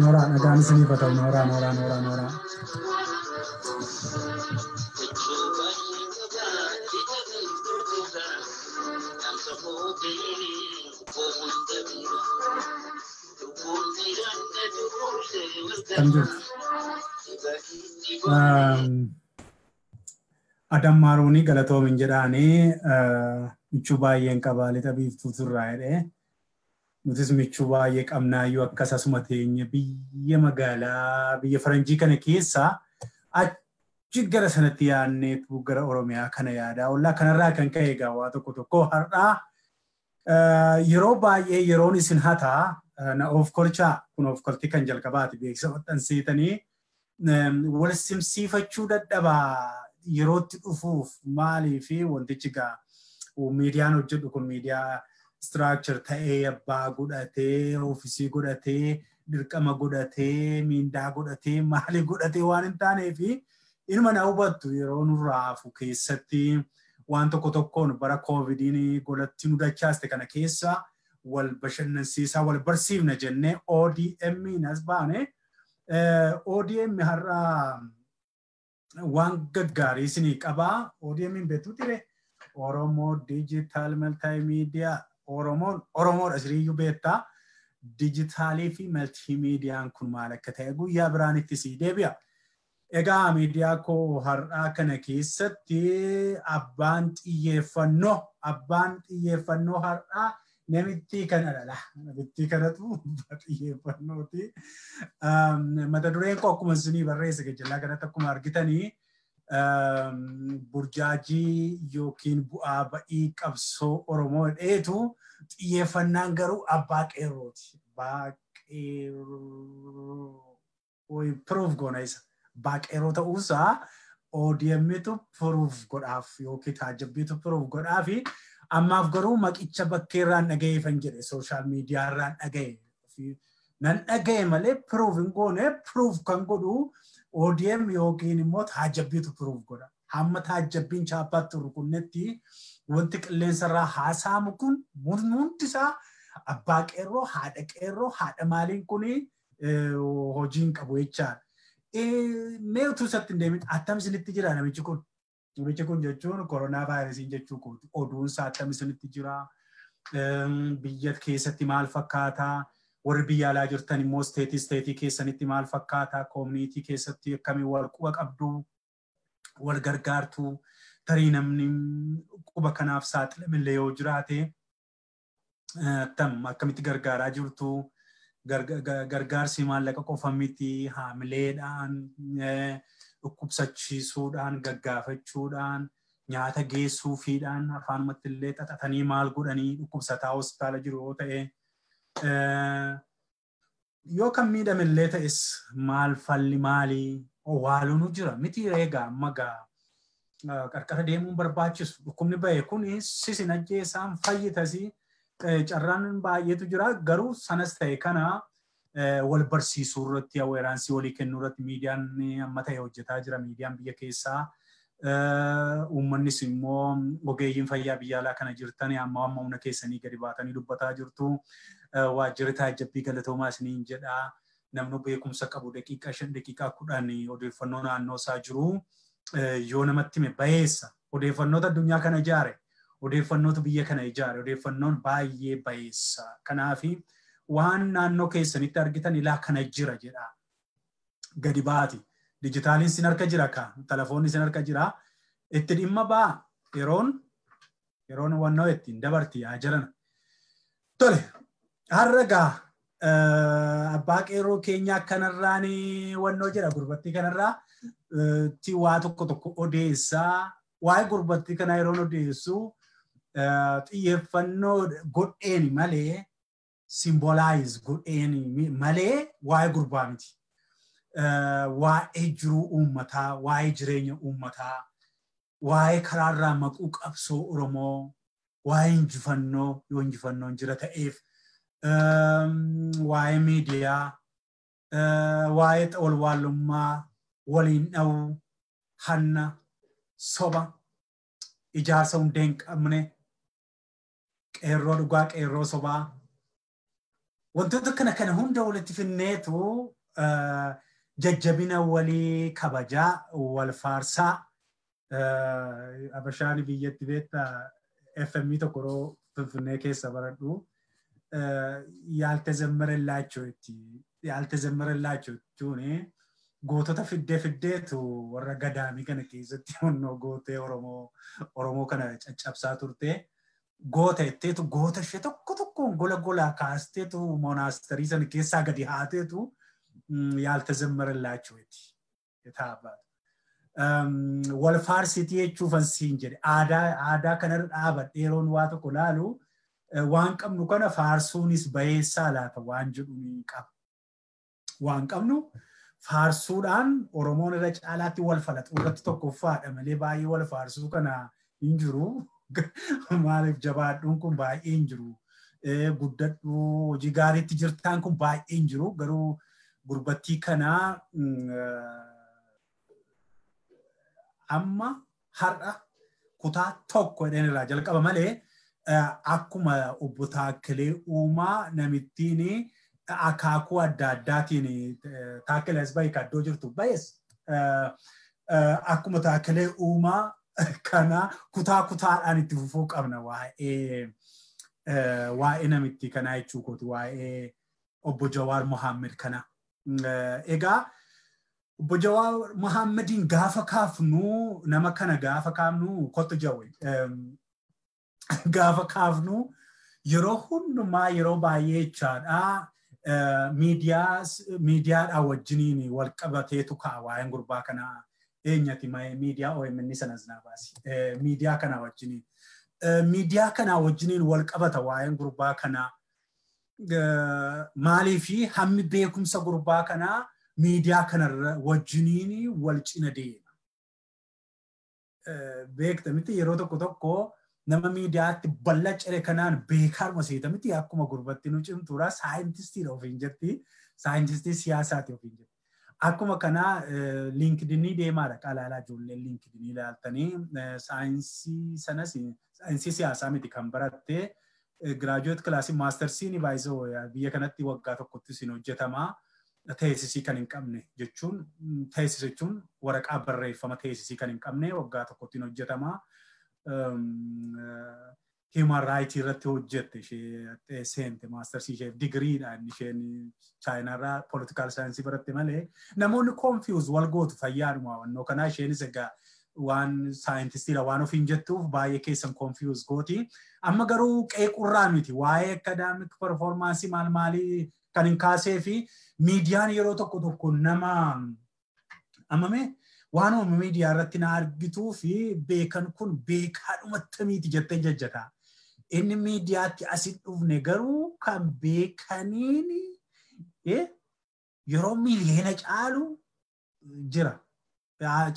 Nooraa nagaan isiniif haa ta'u nooraa nooraa nooraa nooraa. Kan jirtu. Adam Maaruunii galatoomin jedhaanii michuu baay'een qabaa lixa biiftuu turraa jedhee nutis michuu baay'ee qabnaayyuu akkas asuma teenye biyya magaalaa biyya faranjii kana keessaa achi gara sanatti yaadneetu gara Oromiyaa kana yaadaa. Ollaa kanarraa kan ka'e egaa waa tokko tokko har'aa yeroo baay'ee yeroon isin hataa na of kolchaa. Kun of koltii kan jalqabaati beeksisa maxxansiitanii wal simsiifachuu dadhabaa yerootti dhufuuf maalii fi wantichi gaa miidiyaan hojjedhu kun miidiyaa structure ta'ee abbaa godhatee oofisii godhatee dirqama godhatee miindaa godhatee maalii godhatee waan hin taanee fi ilma na hubattu yeroo nurraa hafu keessatti waan tokko tokkoon bara koovidiin godhatti nu dachaaste kana keessa wal bashannansiisaa wal barsiifna jennee ODM as baane ODM har'aa waan gaggaarii isinii qabaa. ODM beektu ture Oromoo Digital Multimedia Oromoon Oromoodha siriyyuu beektaa. Dijitaalii fi maltiimiidiyaan kun maal akka ta'e guyyaa biraan itti sii deebi'a. Egaa miidiyaa koo har'aa kana keessatti abbaan xiyyeeffannoo abbaan xiyyeeffannoo har'aa namitti kanadha. Namitti kanatu xiyyeeffannooti. Mata dureen koo akkuma isinii barreesse gajjallaa kanatti akkuma argitanii burjaajii yookiin bu'aa ba'ii qabsoo Oromoo dheetu xiyyeeffannaan garuu abbaa qeerrooti. Abbaa qeerroo piruuf goona isa. Abbaa qeerroo ta'uusaa ODMtu piruuf godhaaf yookiin taajabbiitu piruuf godhaafi ammaaf garuu maqicha bakkeerraan dhaga'eefan jedhe sooshaal miidiyaarraan dhaga'e. Nan dhaga'e malee piruuf hin goone piruuf kan godhu ODM yookiin immoo taajabbiitu piruuf godha. Hamma taajabbiin chaappaatti rukunnetti wanti qilleensarraa haasaamu kun hundisaa abbaa qeerroo, haadha qeerroo, haadha maaliin kuni hojiin qabu jechaadha. Mee utuu isatti hin deemin attam isinitti jira namichi kun? Namichi kun jechuun koronaa vaayirasiin jechuu kooti. Oduunsaa attam isinitti jira? Biyya keessatti maal fakkaataa? Warri biyya alaa jirtan immoo isteetii isteetii keessanitti maal fakkaataa? Koomunitii keessatti akkamiin wal quba qabdu? Wal gargaartu? Tarii namni quba kanaaf saaxilamillee yoo jiraate attam akkamitti gargaaraa jirtu? Gargaarsi maallaqa qofa miti haamileedhaan dhukkubsachiisuudhaan gaggaafachuudhaan nyaata geessuufiidhaan afaanumatti illee xaxatanii maal godhanii dhukkubsataa hospitaala jiru yoo ta'e yoo kan miidhamillee ta'es maal falli maalii? Owwaaluun jira. Miti eegaa amma gaa qarqara deemuun barbaachisu. Dhukkubni ba'e kun sisin ajjeesaan fayyitasii carraan baay'eetu jira. Garuu sanas ta'e kana wal barsiisuu irratti aweeraansii walii kennuu irratti miidiyaan amma ta'e hojjetaa jira miidiyaan biyya keessaa. Uummannis immoo ogeeyyiin fayyaa biyya alaa kana jirtan amma amma humna keessanii gadi baatanii dubbataa jirtu. Waajjirri taajabbii galatoomaa isiniin jedha. Namni beekumsa qabu daqiiqaa shan daqiiqaa kudhan odeeffannoo naannoo isaa jiru. Yoo namatti hime bayeessa odeeffannoota addunyaa kana ijaare odeeffannootu biyya kana ijaare odeeffannoon baay'ee bayeessa kanaafi waan naannoo keessanitti argitan ilaa kana jira jedha. Gadi baati. dijitaaliin sin harka jira ka? Telefoonni sin harka jira? Itti dhimma baa? Yeroon? Yeroon wannoo ittiin dabarti yaa jiran. Tole har'a gaa abbaa qeerroo keenya kanarraan wannoo jira gurbattii kanarraa. Ti waa tokko tokko odeessaa waa'ee gurbattii kana yeroon odeessu. Xiyyeeffannoo godheeni malee simbolaayiz godheeni malee waa'ee gurbaa miti. waa'ee jiruu uummataa, waa'ee jireenya uummataa, waa'ee karaarraa maquu qabsoo Oromoo, waa'ee injifannoo yoo injifannoon jira ta'eef, waa'ee miidiyaa, waa'ee walwaallummaa, waliin dha'uu, hanna, soba, ijaarsa hundee hin qabne qeerroo dhugaa qeerroo sobaa wantoota akkana kana hunda walitti finneetu jajjabina walii kabajaa wal faarsaa Abashaan biyyatti beektaa FMI tokko finfinnee keessa baradhu yaaltazammara laachooti. Yaaltazammara laachoo jechuun gootota fiddee fiddeetu warra gadaamii kana keessatti onnoo gootee Oromoo kana caccabsaa turte goota jetteetu goota ishee tokko tokkoon gola golaa kaasteetu monaasterii sana keessaa gadi haateetu yaaltazammarallachuu taaphaatu. Wal faarsitii jechuufan siin jedhe aadaa kanarra dhaabadhe yeroon waa tokko laalu waan qabnu kana faarsuunis baheessaa laata waan jedhu ni qaba. Waan qabnu faarsuudhaan Oromoon irra caalaatti wal falaxu irratti tokkoffaadha malee baay'ee wal faarsuu kana hin jiru. Maaliif jabaadhuun kun baay'ee hin jiru. Guddadhuu hojii gaariitti jirtaan kun baay'ee hin jiru. Garuu gurbattii kanaa amma har'a kutaa tokko jedheen irraa jalqaba malee akkuma obbo Taakkilee Uumaa namittiin akaakuu adda addaatiin Taakkilees baay'ee kaddoo jirtu baay'ees akkuma Taakkilee Uumaa kana kutaa kutaadhaan itti fufuu qabna waa'ee waa'ee namitti kanaa jechuu kooti waa'ee obbo Jawaar Mohaammed kana. Egaa obbo Jawaar Mohaammadin gaafa kaafnu nama kana gaafa kaafnu kottu jawwe gaafa kaafnu yeroo hundumaa yeroo baay'ee jechaadha. Miidiyaadhaa wajjiniin wal qabateetu ka'a waa'een gurbaa kanaa eenyati miidiyaa OMN sanas naa baasi miidiyaa kanaa wajjiniin miidiyaa kanaa wajjiniin wal qabata waa'een gurbaa kanaa maalii fi hammi beekumsa gurbaa kanaa miidiyaa kanarra wajjiniin wal cina deema. Beekta miti yeroo tokko tokko nama miidiyaatti bal'aa cire kanaan beekaarma seeta miti akkuma gurbatti nu cimtuudha saayintistiidha ofiin jirti saayintistii siyaasaati ofiin jirti. Akkuma kanaa liinkidinii deemaadha qalaalaa ijoolleen liinkidinii ilaaltanii saayinsii sanas saayinsii siyaasaa miti kan barattee giraajuweet kilaasii maastarsiin baay'isoo biyya kanatti waggaa tokkotti isin hojjetamaa. teessisii kan hin qabne jechuun teessisa jechuun waraqaa barreeffama teessisii kan hin qabne waggaa tokkotti hojjetama. Rights irratti hojjette ishee seente maastarsii ishee digiriidhaan isheen chaayinaarraa politikaal saayinsii baratte malee namoonni confuse wal gootu fayyaadhuma wannoo kanaa isheenis egaa waan saayintistiidha waan ofiin jettuuf baay'ee keessan confuse gooti. Amma garuu qeequrraa miti waa'ee akadaamik performaansii maal maalii kan hin kaasee fi miidiyaan yeroo tokko tokko nama amame waan uumama miidiyaa irratti na argituu fi beekan kun beekaadhumatti jettee jajjata. Inni miidiyaatti asin dhufne garuu kan beekaniin yeroo miliyoona caalu jira.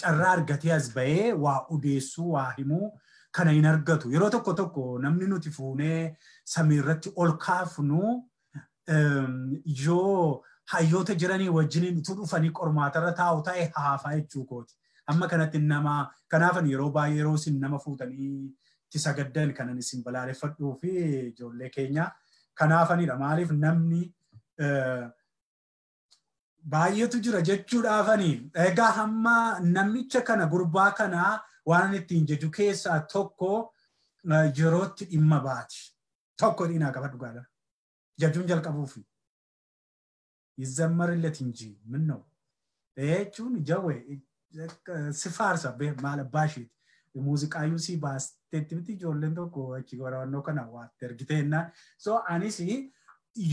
Carraa argatee as bahee waa odeessuu waa himuu kana hin argatu. Yeroo tokko tokko namni nuti fuunee samii irratti ol kaafnu yoo hayyoota jiranii wajjiniin utuu dhufanii qormaatarra taa'u ta'e haafaa jechuu kooti. Amma kanatti nama kanaafan yeroo baay'ee yeroo isin nama fuutanii itti sagaddan kanan isin balaaleffadhuu fi ijoollee keenya kanaafanidha. Maaliif namni e, baay'eetu jira jechuudhaafani. Egaa hamma namicha kana gurbaa kana waan ittiin jedhu keessaa tokko e, yerootti dhimma baati. Tokko dhiinaa qaba dhugaadha. Jechuun jalqabuufi. Izzammar latinji minnoo. Jechuun jawwee e, si faarsa maal abbaa isheeti. muuziqaa yuusii baasteetti miti ijoolleen tokko achi barannoo kana waatte argite jennaan. So anis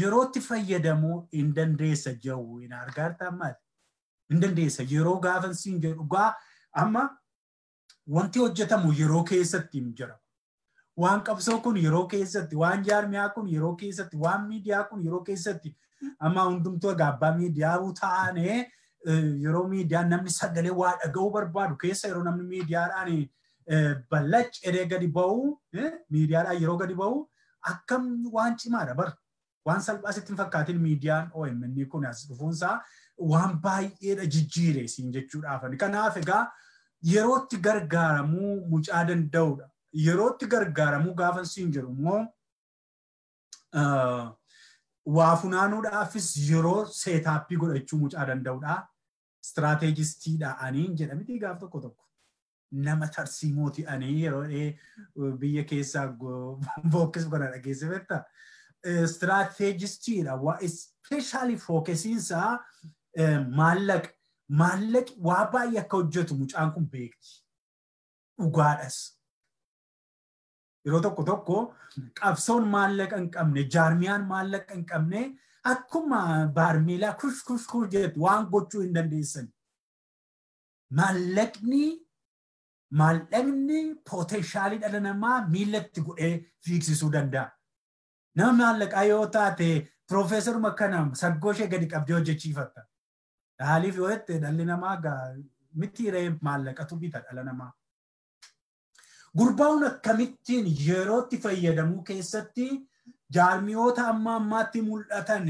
yerootti fayyadamuu hin dandeessa jawwu hin argaartaan maali? Hin dandeessa yeroo gaafa siin jedhu gaa amma wanti hojjetamu yeroo keessatti hin jira. Waan qabsoo kun yeroo keessatti, waan jaarmiyaa kun yeroo keessatti, waan miidiyaa kun yeroo keessatti amma hundumtuu egaa abbaa miidiyaa taa'anii yeroo miidiyaan namni sagalee waa dhaga'uu barbaadu keessa yeroo namni miidiyaadhaan ballac jedhee gadi ba'u miidiyaadhaan yeroo gadi ba'u akkam waan cimaadha bar waan salphaa sitti hin fakkaatin miidiyaan OMN kun as dhufuunsaa waan baay'eedha jijjiire siin jechuudhaaf. Kanaaf egaa yerootti gargaaramuu mucaa danda'udha. yerootti gargaaramuu gaafa siin jedhu immoo waa funaanuudhaafis yeroo seetaappii godhachuu mucaa danda'udha. Istiraateejistiidha aniin jedhamiti gaaf tokko tokko. Nama tarsiimooti anii yeroo biyya keessaa bookkisu kana dhageesse beektaa. Istiraateejistiidha. Waa ispeeshaalii fookesiinsaa maallaqa. Maallaqi waa baay'ee akka hojjetu mucaan kun beekti. Dhugaadhas. Yeroo tokko tokko qabsoon maallaqa hin qabne, jaarmiyaan maallaqa hin qabne akkuma baarmiilaa kush kush kush jettu waan gochuu hin dandeessan. Maallaqni maallaqni pootenshaalii dhala namaa miillatti godhee fiigsisuu danda'a. Nama maallaqaa yoo taate piroofeesaruma kana saggoo ishee gadi qabdee hojjechiifatta. Haaliif yoo jette dhalli namaa miti ree maallaqatu bita dhala namaa. Gurbaan akkamittiin yerootti fayyadamuu keessatti jaarmiyoota amma ammaatti mul'atan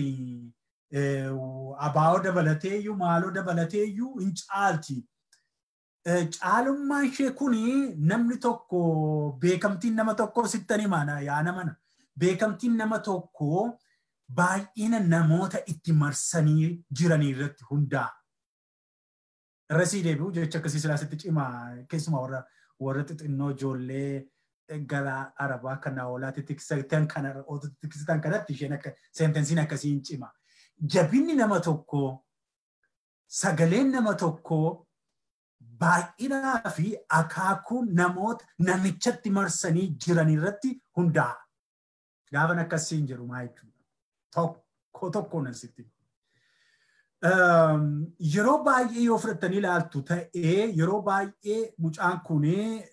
abaa'oo dabalateeyyuu maaloo dabalateeyyuu hin caalti. Caalummaan ishee kun namni tokko beekamtiin nama tokko sittan himaana yaa namana. Beekamtiin nama tokko baay'ina namoota itti marsanii jiranii irratti hundaa'a. Irra sii deebi'u jecha akkasii silaasitti cimaa keessumaa warra xixinnoo ijoollee gara arabaa kan oolaatti tiksitan kana tiksitan kanatti isheen akka seentensiin akkasiin cima. Jabinni nama tokkoo sagaleen nama tokkoo baay'inaa fi akaakuun namoota namichatti marsanii jiran irratti hundaa'a. Gaafan akkasiin jedhu maa jechuudha. Tokko tokkoon asitti. Yeroo baay'ee yoo fudhattanii ilaaltu ta'ee yeroo baay'ee mucaan kun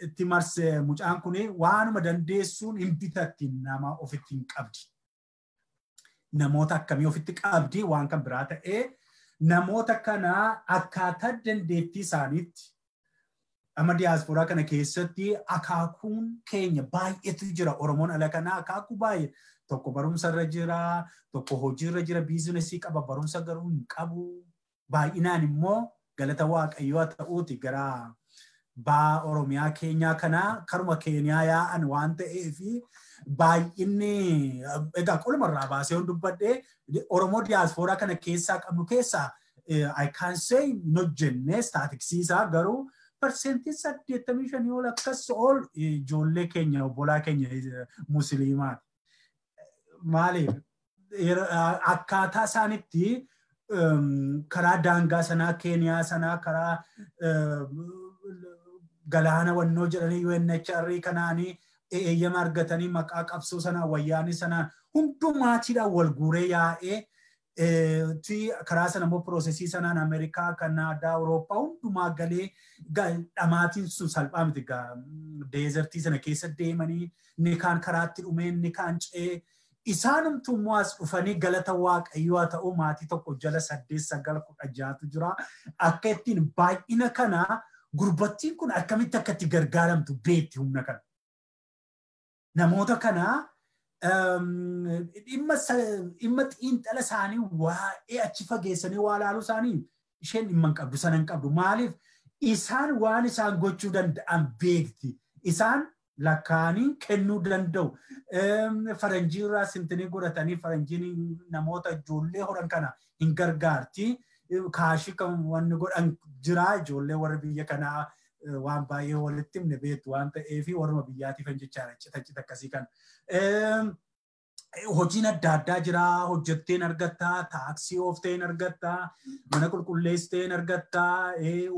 itti marse mucaan kun waanuma dandeessuun hin bitatti nama ofitti hin qabdi. Namoota akkamii ofitti qabdi waan kan biraa ta'ee namoota kana akkaataa dandeettii isaaniitti amma diyaasporaa kana keessatti akaakuun keenya baay'eetu jira. Oromoon ala kanaa akaakuu baay'ee tokko barumsa irra jira, tokko hojii irra jira, biizinesii qaba, barumsa garuu hin qabu. Baay'inaan immoo galata waaqayyoo ta'uuti gara baa Oromiyaa keenyaa kanaa karuma Keeniyaa yaa'an waan ta'eef baay'inni egaa qolumarraa baasee hin dubbadhee Oromoo diyaasporaa kana keessaa qabnu keessaa I can say hin hojjenne staatiksiisaa garuu parsentii saddeettamii shanii ol akkas ol ijoollee keenya obbolaa keenya musliimaati. Maaliif akkaataa isaanitti karaa daangaa sanaa keeniyaa sanaa karaa galaana wannoo jedhanii UNHR kanaanii eeyyama argatanii maqaa qabsoo sanaa wayyaanii sanaan hundumaatiidhaan wal guuree yaa'ee karaa sana immoo piroosesii sanaan Ameerikaa, Kanaadaa, Awurooppaa hundumaa galee dhamaatiin sun salphaa miti. Deezertii sana keessa deemanii inni kaan karaatti dhumee inni kaan ce'ee. Isaanumtu immoo as dhufanii galata waaqayyoo haa ta'u maatii tokko jala saddeet sagal kudha jaatu jira. Akka ittiin baay'ina kana gurbattiin kun akkamitti akka itti gargaaramtu beetti humna kana. Namoota kana dhimma xiinxala isaanii waa'ee achi fageessanii waa laaluu isaanii isheen dhimma hin qabdu sana hin qabdu maaliif isaan waan isaan gochuu danda'an beekti isaan lakkaanii kennuu danda'u. Faranjii irraa sintinii godhatanii faranjiin namoota ijoollee horan kana hin gargaarti. Kaashii kan wanni godhan jira ijoollee warra biyya kanaa waan baay'ee walitti himne beektu waan ta'eef warruma biyyaatiif hin jechaadha cita cita akkasii kan. Hojiin adda addaa jira hojjetteen argattaa taaksii oofteen argattaa mana qulqulleessiteen argattaa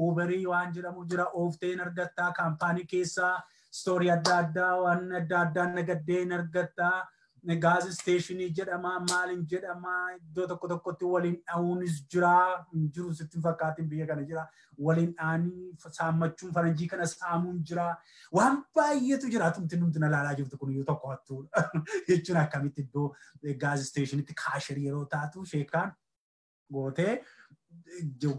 uuberii waan jedhamu jira oofteen argattaa kaampaanii keessaa stoorii adda addaa waan adda addaa nagaddeen argattaa gaaz isteeshinii jedhama maalin jedhama iddoo tokko tokkotti waliin dha'uunis jira jiru sitti fakkaatiin biyya kana jira waliin dha'anii saammachuun faranjii kana saamuun jira waan baay'eetu jira tumti numti na laalaa jirtu kun yoo tokko hattuudha jechuun akkamitti iddoo gaaz isteeshinitti kaashirii yeroo taatu sheekaan gootee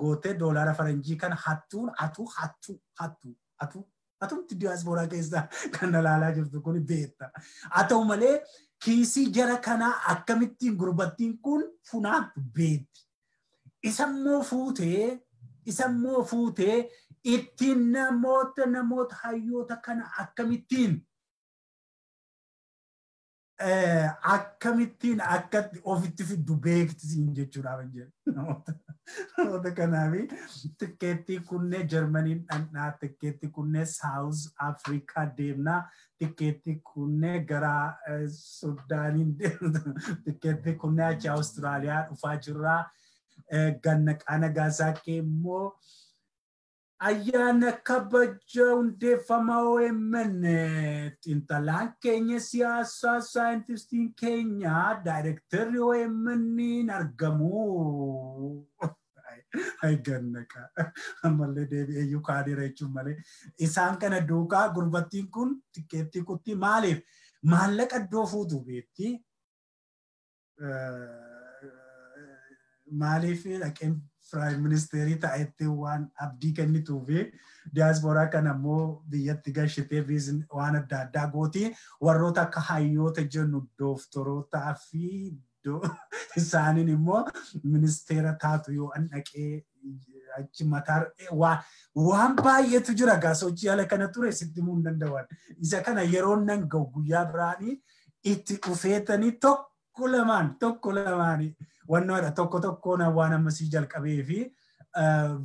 gootee doolaara faranjii kana hattuun hatu hattu hattu hatu hatumti diyaasporaa keessaa kan na laalaa jirtu kun beekta haa ta'u malee kiisii jara kanaa akkamittiin gurbattiin kun funaantu beekti. Isammoo fuutee isammoo fuutee ittiin namoota namoota hayyoota kana akkamittiin akkamittiin akka ofitti fiddu beekti siin jechuudhaaf jedhu namoota kanaafi tikkeettii kunnee jarmaniin dhandhaa tikkeettii kunnee saawus afrikaa deemnaa tikkeettii kunnee gara sudaaniin tikkeettii kunnee achi awustiraaliyaa dhufaa jirraa. Ganna qaana gaasaakee immoo ayyaana kabaja hundeeffama OMN xiinxalaan keenya siyaasaa saayintistiin keenya daayirektarri OMN argamu. Gannaqa ammallee deebi'ee iyyuu kaadira jechuun malee isaan kana duukaa gurbattiin kun tikkeettii kutti maaliif maallaqa iddoo fuutu beetti maaliif dhaqeen piraayim ministeerii ta'etti waan abdii kennituu fi diyaasporaa kan ammoo biyyatti gashitee waan adda addaa gooti warroota akka hayyoota jennu dooktorotaa fi isaaniin immoo ministeera taatu yoo an dhaqee achi mataa waan baay'eetu jira gaa sochii haala kana ture sitti himuu hin danda'an isa kana yeroo nan ga'u guyyaa biraanii itti dhufeetanii tokko lamaan tokko lamaanii wannoodha tokko tokkoon waan ammasii jalqabee fi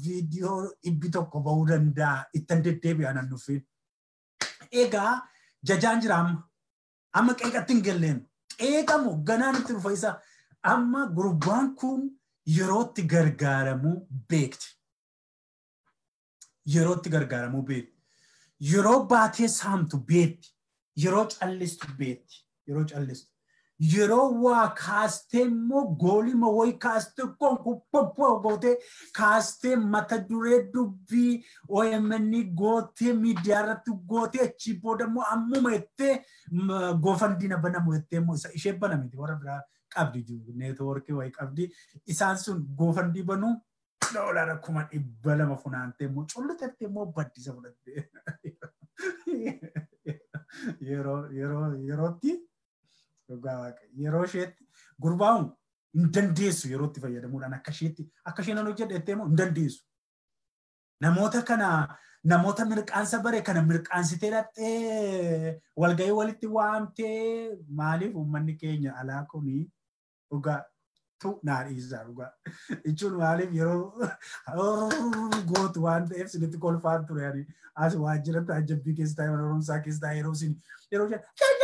viidiyoo dhibbi tokko bahuu danda'a ittan deddeebi'an an dhufin. Egaa jajaan jira amma amma qeeqatti hin galleen qeeqamu ganaan itti dhufa isa amma gurbaan kun yerootti gargaaramuu beekti. Yerootti gargaaramuu beekti. Yeroo baatee saamtu beekti. Yeroo callistu beekti. Yeroo callistu. Yeroo waa kaastee immoo goolima wayi kaastee konkuppoo gootee kaastee mata duree dubbii OMN gootee miidiyaa irratti gootee achi booda immoo ammuma jettee goofandina banamu jettee immoo ishee banamiti warra biraa qabdi jiru neetwoorkii wayi qabdi isaan sun goofandii banuu doolara kuma dhibba lama funaantee immoo cullutettee immoo baddisa fudhattee yeroo yerootti yeroo isheetti gurbaan hin dandeessu yeroo itti fayyadamuudhaan akka isheetti akka isheen hojjedhettee immoo hin dandeessu. Namoota kana namoota mirqaansa bare kana mirqaansitee dhattee walgahii walitti waamtee maaliif uummanni keenya alaa kuni dhugaa tu naa dhiisaa dhugaa. Jechuun maaliif yeroo gootu waan ta'eef sinitti kolfaan ture as waajjirratti ajjabbii keessa taa'e mana barumsaa keessa taa'e yeroo isin yeroo Jojojo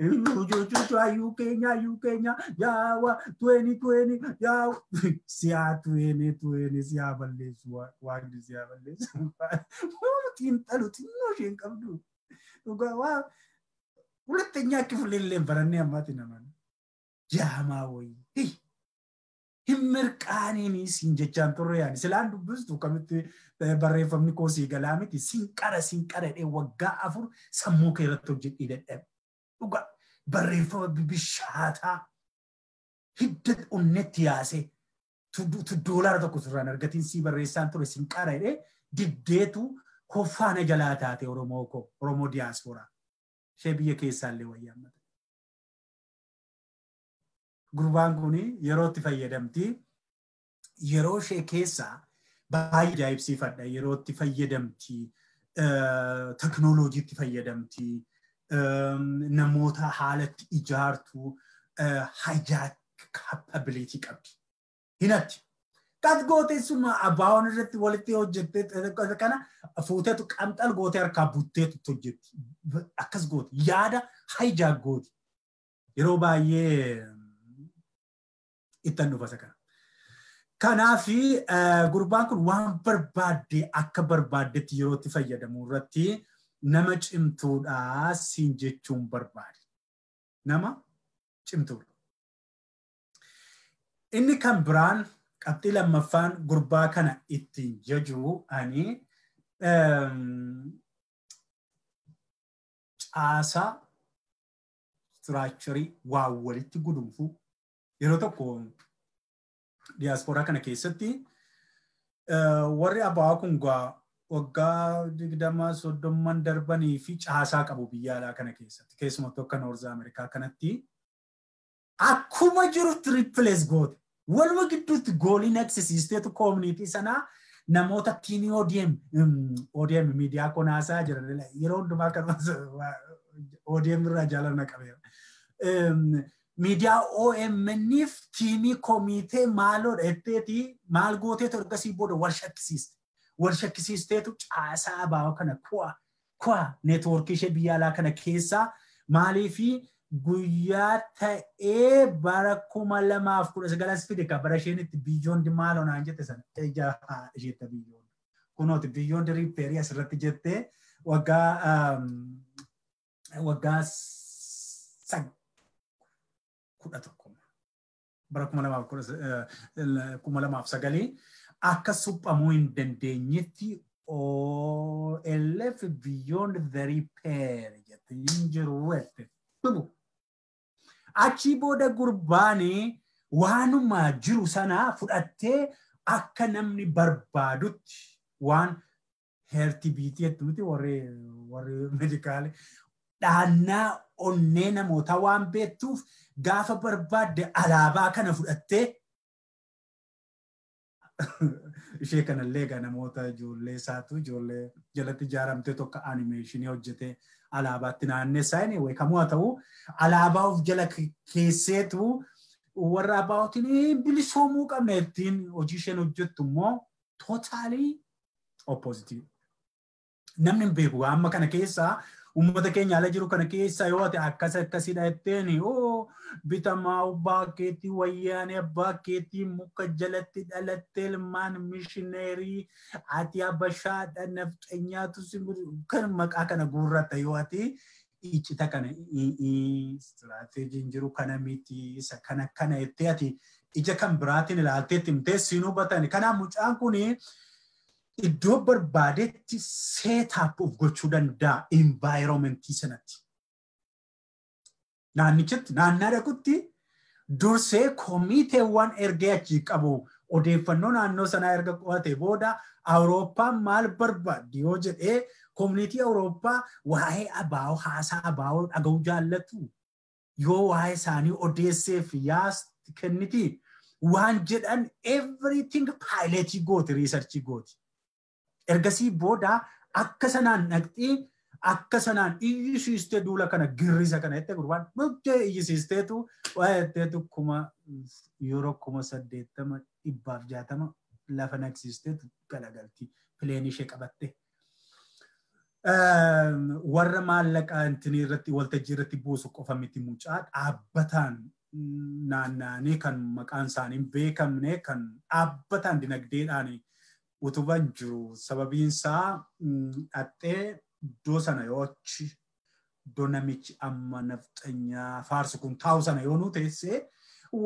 Jujujuta you Kenya, you Kenya, yawa 2020, yawa. Siya 2020, siya balleessu waaqni siya balleessu. Tiin dhalu xinnoo isheen qabdu. Dhugaa waa hulattanyaa akka fuulleen barannee ammaatti namaan. Jaamaa wayii. Hin mirqaaniini siin jechaan turre yaani silaan dubbistu kamitti eh, barreeffamni koo sii galaa miti siin qara siin qara dhee waggaa afur sammuu kee irratti hojjedhii dadhabe. Eh. Dhuga barreeffama bishaataa hidda onnetti yaasee doolaara tokko surraan argatiin sii barreessaan ture sin qara jedhee diddeetu hoffaana jalaa taate Oromoo koo Oromoo diyaasporaa ishee biyya keessaallee wayyaammata. Gurbaan kun yeroo itti fayyadamti yeroo ishee keessaa baay'ee ajaa'ibsiifadha yeroo itti fayyadamti teknooloojiitti fayyadamti. Namoota haalatti ijaartu hajaak kapabilitii qabdi. Hinatti. Qas gootee suma abaawoon irratti walitti hojjettee kana fuuteetu qamxal gootee harkaa butteetu hojjetti. Akkas gooti. Yaada hajaak gooti. Yeroo baay'ee ittan dhufa kana. Kanaafi gurbaan kun waan barbaadde akka barbaaddetti yeroo itti fayyadamu irratti nama cimtuudha siin jechuun barbaade. Nama cimtuudha. Inni kan biraan qabxii lammaffaan gurbaa kana ittiin jaju ani caasaa istiraakcharii waa walitti gudunfu yeroo tokko diyaasporaa kana keessatti warri abbaa kun waggaa digdama soddomman darbanii fi caasaa qabu biyya alaa kana keessatti keessumattuu akka noorz ameerikaa kanatti akkuma jiru tiripilees goote waluma gidduutti gooliin aksisiisteetu koomunitii sanaa namoota tiini ODM ODM miidiyaa konaasaa jiran yeroo hundumaa kan ODM irraa jaalala qabeera. Miidiyaa OMN'if tiimii komitee maaloodha jetteeti maal gooteetu ergasii booda wal shakkisiiste. Wal shakkisiisteetu caasaa abaa'oo kana ku'a ku'a neetwoorkii ishee biyya alaa kana keessaa maaliifi guyyaa ta'ee bara kuma lamaaf kudha sagalas fide ka bara isheen itti biyyoon maaloo naan jette sana. Ija isheetta biyyoon. Kunooti biyyoon riippeerii asirratti jettee waggaa waggaa kudha tokko bara kuma lamaaf kuma lamaaf sagalii akka suphamuu hin dandeenyetti beyond the repair jette hin jiru jette. Achii booda gurbaanii waanuma jiru sana fudhattee akka namni barbaadutti waan heerti biitii jettuuti warri meedikaali dhaannaa onnee namoota waan beektuuf gaafa barbaadde alaabaa kana fudhattee ishee kanallee egaa namoota ijoollee isaatu ijoollee jalatti ijaaramtee tokko animeeshinii hojjetee alaabaatti naannessaa inni beekamu haa ta'u alaabaa of jala keesseetu warra abaa'otiin bilisoomuu qabna ittiin hojii isheen hojjettu immoo tootaalii oppozitii. Namni hin beeku. Amma kana keessaa uummata keenya ala jiru kana keessa yoo ati akkas akkasidha jetteen oo bitamaa abbaa keetii wayyaanee abbaa keetii muka jalatti dhalattee ilmaan mishineerii ati abashaadha nafxanyaatu kan maqaa kana guurratta yoo ati icita kana istiraateejiin jiru kana miti isa kana kana jettee ati ija kan biraatiin ilaaltee himtee siin hubatani. Kanaaf mucaan kuni iddoo barbaadetti seetaap of gochuu danda'a envaayiroomentii sanatti. Naannichatti naannaa dhaqutti dursee koomiteewwan ergee achii qabu. Odeeffannoo naannoo sanaa erga qo'ate booda Awurooppaan maal barbaaddi yoo jedhee koominitii Awurooppaa waa'ee abaa'oo haasaa abaa'oo dhaga'uu jaallatu. Yoo waa'ee isaanii odeesseef yaas kenniti waan jedhan everything paayileetii gooti riisarchii gooti. Ergasii booda akka sanaan dhaqxii akka sanaan iyyisiistee duula kana girrisa kana jettee gurbaan dhuftee iyyisiisteetu waa'ee jetteetu kuma yeroo kuma saddeettama dhibbaaf jaatama lafa naqsiisteetu galagalti pileen ishee qabatte. Warra maallaqa intinii irratti waltajjii irratti buusu qofa miti mucaa dhaabbataan naanna'anii kan maqaan isaanii beekamne kan dhaabbataan dinagdeedhaan utuban jiru sababiin isaa dhattee iddoo sana yoo achi iddoo namichi amma nafxanyaa faarsu kun taa'u sana yoo nu teessee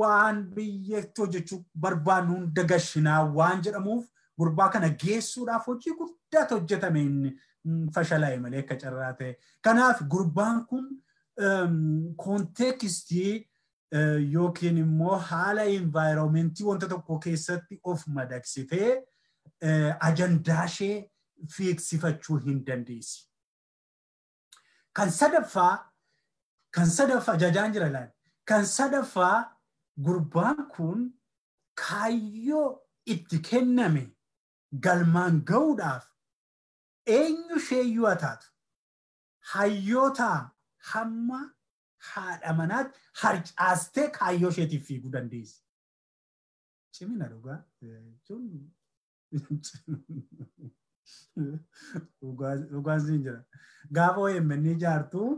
waan biyyatti hojjechuu barbaannu hunda gashinaa waan jedhamuuf gurbaa kana geessuudhaaf hojii guddaatu hojjetame inni fashalaa'e malee akka carraa ta'e. Kanaaf gurbaan kun koonteekistii yookiin immoo haala envaayiroomentii wanta tokko keessatti of madagsitee ajandaa ishee fiiksifachuu hin dandeessi. Kan sadaffaa kan sadaffaa jajaan jira laal. Kan sadaffaa gurbaan kun kaayyoo itti kenname galmaan ga'uudhaaf eenyu isheeyyuu haa taatu hayyoota hamma haadha manaatti harcaastee kaayyoo isheetiif fiiguu dandeessi. Cimina dhugaa dhugaan siin jira. Gaafa OMN ijaartu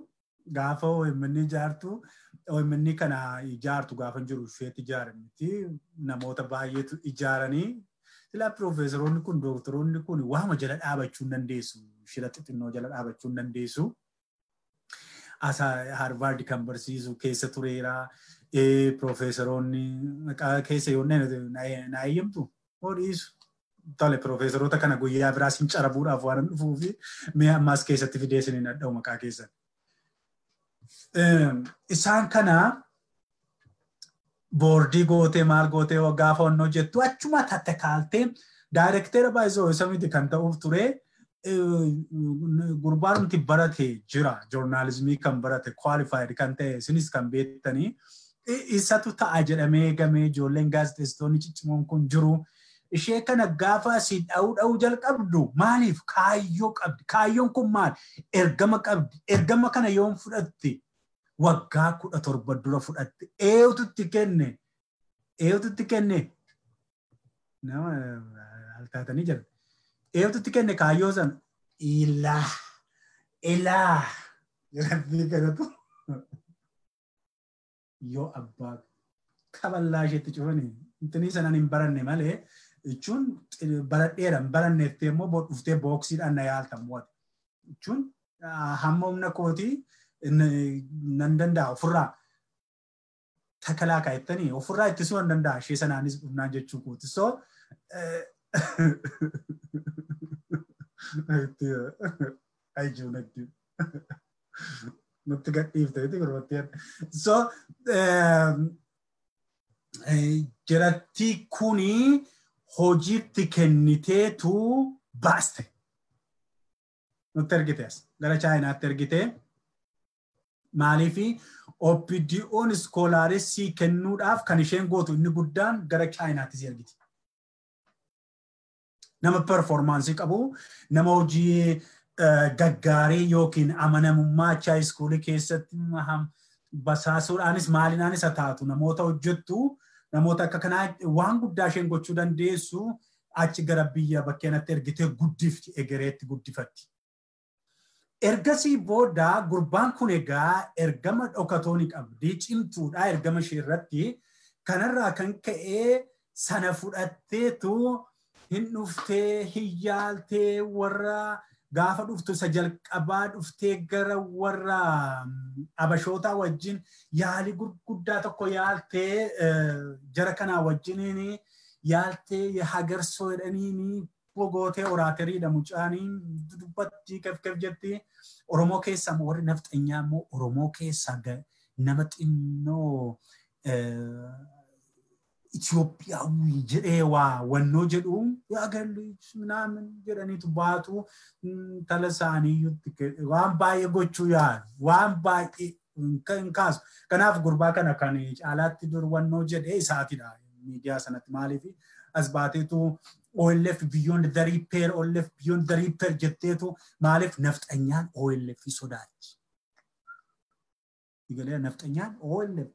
gaafa OMN ijaartu OMN kana ijaartu gaafa jiru isheetti ijaaramti namoota baay'eetu ijaaranii sila piroofeesaroonni kun dooktoroonni kun waama jala dhaabachuu hin dandeessu shila xixinnoo jala dhaabachuu hin dandeessu. Asaa Harvaard kan barsiisu keessa tureera. Piroofeesaroonni keessa yoo na eeyyamtu hodhiisu. Tole piroofeesaroota kana guyyaa biraas hin carabuudhaaf waan dhufuu fi mee ammaas keessatti fidee isin hin dhadha'u maqaa keessan. Isaan kana boordii gootee maal gootee gaafa onnoo jettu achuma tatte kaaltee daayirektera baay'isoo isa miti kan ta'uuf ture. Gurbaan nuti barate jira. Joornaalizimii kan barate kwaalifaayid kan ta'e isinis kan beektanii. Isatu ta'a jedhamee gamee ijoolleen gaazexeessitoonni ciccimoon kun jiru ishee kana gaafa si dha'uu dha'uu jalqabdu maaliif? Kaayyoo qabdi. Kaayyoon kun maal? Ergama qabdi. Ergama kana yoon fudhatte? Waggaa kudha torba dura fudhatte. Eeyututti kenne? Eeyututti kenne? Nama haltaatanii jira. Eeyututti kenne kaayyoo sana? Ilaa. Ilaa. Jedhamtii kanatu yoo abbaa kaballaa isheetti cufanii intinii sanaan hin baranne malee jechuun baradheera hin baranneettee immoo dhuftee booksiidhaan na yaaltan mo'ate. Jechuun hamma humna kootii nan danda'a ofirraa takalaa kaayettanii ofirraa ittisuu nan danda'a ishee sanaanis dhufnaan jechuu kooti. So natti nutti gadhiifteeti gurbattee. So jiratti kuni hojiitti kenniteetu baaste. Nutti ergite as gara chaayinaatti ergite. Maaliifi OPDO'n iskoolaaressii kennuudhaaf kan isheen gootu inni guddaan gara chaayinaatti si ergiti. Nama performaansii qabu, nama hojii gaggaarii yookiin amanamummaa achaa iskuulii keessatti basaasuudhaanis maalinaanis haa taatu namoota hojjettu namoota akka kanaa waan guddaa isheen gochuu dandeessu achi gara biyya bakkeenatti ergitee guddifti egereetti guddifatti. Ergasii booda gurbaan kun egaa ergama dhokatoo ni qabdi cimtuudha ergama ishee irratti kanarraa kan ka'ee sana fudhatteetu hin dhuftee hin yaaltee warra gaafa dhuftu isa jalqabaa dhuftee gara warra abashootaa wajjin yaalii gurguddaa tokko yaaltee jara kanaa wajjiniin yaaltee hagarsoo jedhaniin gogootee oraateriidha mucaanii dubbatti kef kef jetti. Oromoo keessaa warri nafxanyaa immoo oromoo keessaa nama xinnoo Itoophiyaawii jedhee waa wannoo jedhu agarri minaamin jedhaniitu baatu tala isaaniiyyutti waan baay'ee gochuu yaadu waan baay'ee hin kaasu. Kanaaf gurbaa kana kan caalaatti dur wannoo jedhee isaatidha miidiyaa sanatti maaliif as baateetu OLF the repair OLF the repair jetteetu maaliif nafxanyaan OLF. Digalee nafxanyaan OLF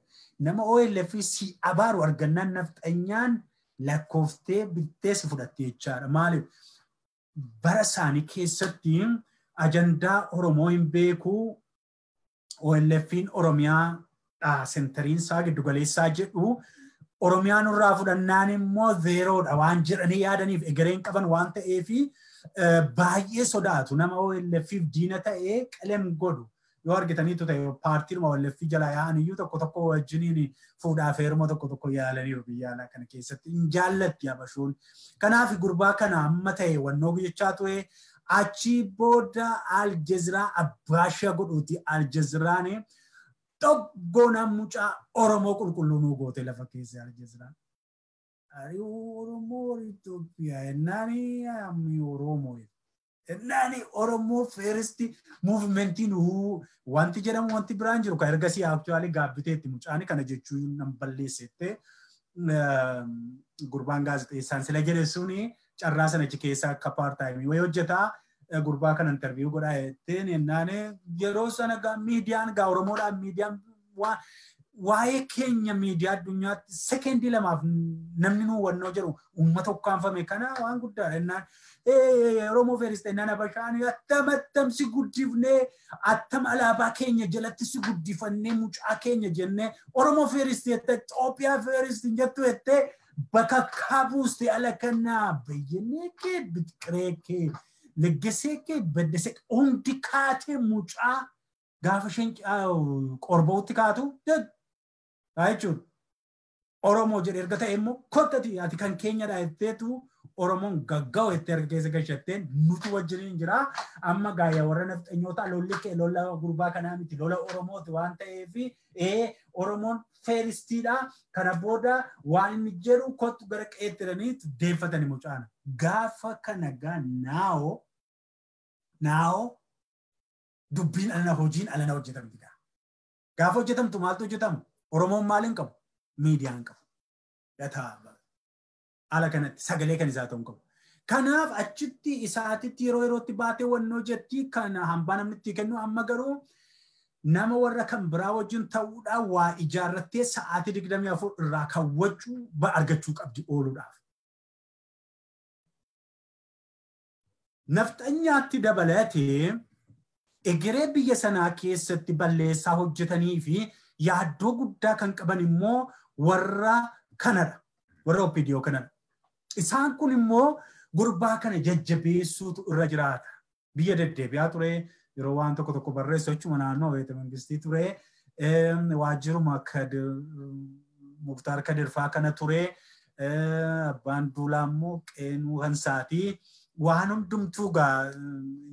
nama OLF si abaaru argannaan nafxanyaan lakkooftee bittee si fudhatte jechaadha. Maaliif? Bara isaanii keessatti ajandaa Oromoo hin beeku. OLFin Oromiyaa sentariin isaa giddugaleessaa jedhu. Oromiyaa nurraa fudhannaan immoo zeeroodha. Waan jedhanii yaadaniif egereen qaban waan ta'eefi baay'ee sodaatu. Nama OLFif diina ta'ee qalem godhu. Yoo argitaniitu ta'e paartiin OLF jala yaa'an iyyuu tokko tokko wajjiniin fuudhaaf heeruma tokko tokko yaalaniiru biyya alaa kana keessatti hin jaallatti abashuun. Kanaaf gurbaa kana amma ta'e wannoo jechaa ture achi booda aljeziraa abbaashaa godhuuti aljeziraan dhoggoona mucaa Oromoo qulqulluu nuu goote lafa keessa aljeziraan. Oromoo Itoophiyaa jennaani ammi Oromoo Nani Oromoo feeristi muuvimentiin wanti jedhamu wanti biraan jiru kan ergasii aktuaalii gaabbiteetti mucaani kana jechuu nan balleessette gurbaan gaazexeessaan sila jedhe suni carraa sana achi keessa akka paartaayimii wayii hojjetaa gurbaa kana interviiyuu godhaa jetteen yennaane yeroo sana miidiyaan gaa Oromoodhaan miidiyaan waa'ee keenya miidiyaa addunyaatti sekeendii lamaaf namni nuu wannoo jedhu uummata ukkaanfame kana waan guddaadha jennaan Oromoo feeriste jennaan abashaan attam attam si guddifnee attam alaabaa keenya jalatti si guddifannee mucaa keenya jennee Oromoo feeriste jettee Itoophiyaa feeriste jettu jettee bakka kaabuuste ala kanaa bayyannee kee bitqiree kee leggesee kee beddesee hundi kaatee mucaa gaafa isheen qorbootti kaatu jechuudha. Oromoo jedhe erga ta'e immoo kottati ati kan keenyadha jetteetu Oromoon gagga'u jettee erga keessa galchatteen nuti wajjiniin jira. Amma gaayyaa warra nafxanyoota lolli lola gurbaa kanaa miti lola Oromooti waan ta'eef ee Oromoon feeristiidha. Kana booda waan inni jedhu kottu gara qeetti jedhanii deeffatani mucaana. Gaafa kana gaa naa'oo dubbiin alana hojiin alana hojjetamti. Gaafa hojjetamtu maaltu hojjetamu? Oromoon maaliin qabu? Miidiyaan qabu. Haala kanatti sagalee kan isaa ta'uu qabu. Kanaaf achitti isaatitti yeroo yerootti baatee wannoo jetti kan hambaa namni itti kennu amma garuu nama warra kan biraa wajjin ta'uudhaan waa ijaarrattee sa'aatii digdamii afur irraa kaawwachuu argachuu qabdi ooluudhaaf. Nafxanyaatti dabalatee egeree biyya sanaa keessatti balleessaa hojjetanii fi yaaddoo guddaa kan qaban immoo warra kanadha. Warra OPDO kanadha. Isaan kun immoo gurbaa kana jajjabeessuutu irra jiraata. Biyya deddeebi'aa ture yeroo waan tokko tokko barreessu jechuudha naannoo beekta mangistii ture waajjiruma Muktaar Kadirfaa kana ture abbaan duulaa immoo qeenuu hansaati. Waan hundumtuu gaa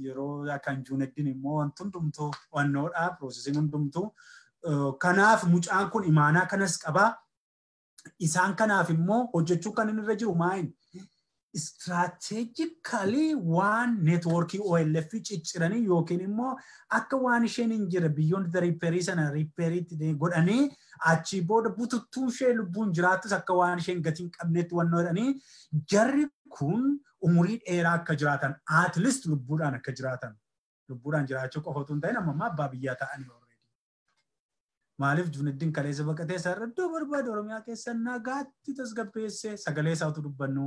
yeroo kan juuneddin immoo wanti hundumtuu wannoodha piroosesiin hundumtuu. Kanaaf mucaan kun imaanaa kanas qabaa. Isaan kanaaf immoo hojjechuu kan inni irra jiru maayin istiraatejikali waan neetwoorkii OLF cicciranii yookiin immoo akka waan isheen hin jirre biyyoon riippeerii sana riippeeriitti godhanii achii booda bututtuu ishee lubbuun jiraattus akka waan isheen gatiin qabneetti wannoo jedhanii jarri kun umurii dheeraa akka jiraatan aatiliist lubbuudhaan akka jiraatan. Lubbuudhaan jiraachuu qofa otoo hin ta'in amma abbaa biyyaa ta'anii Maaliif Juuneddin kaleessa baqatee isaa irra iddoo barbaade Oromiyaa keessa nagaatti tasgabbeessee sagalee isaatu dubbannu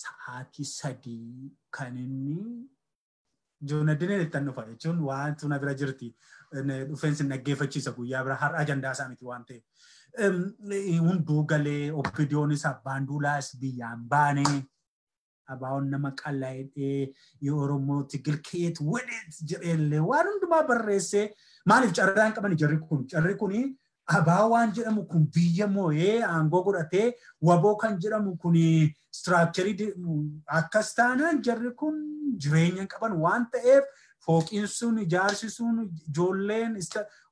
sa'aatii sadii kan inni Juuneddin itti dhufa jechuun waan tuna bira jirti. Dhufeensi naggeeffachiisa guyyaa bira har'a ajandaa isaa miti waan ta'eef. Hunduu galee oppidiyoonis abbaan duulaas biyyaan baanee abaa'oon nama qal'aa'ee Oromoo tigilkeet wedheet jedheellee waan hundumaa barreessee maaliif carraan qaban jarri kun jarri kun abaa waan jedhamu kun biyya moo'ee aangoo godhatee waboo kan jedhamu kun istiraakcharii akkas taanaan jarri kun jireenya qaban waan ta'eef fooqiin sun ijaarsi sun ijoolleen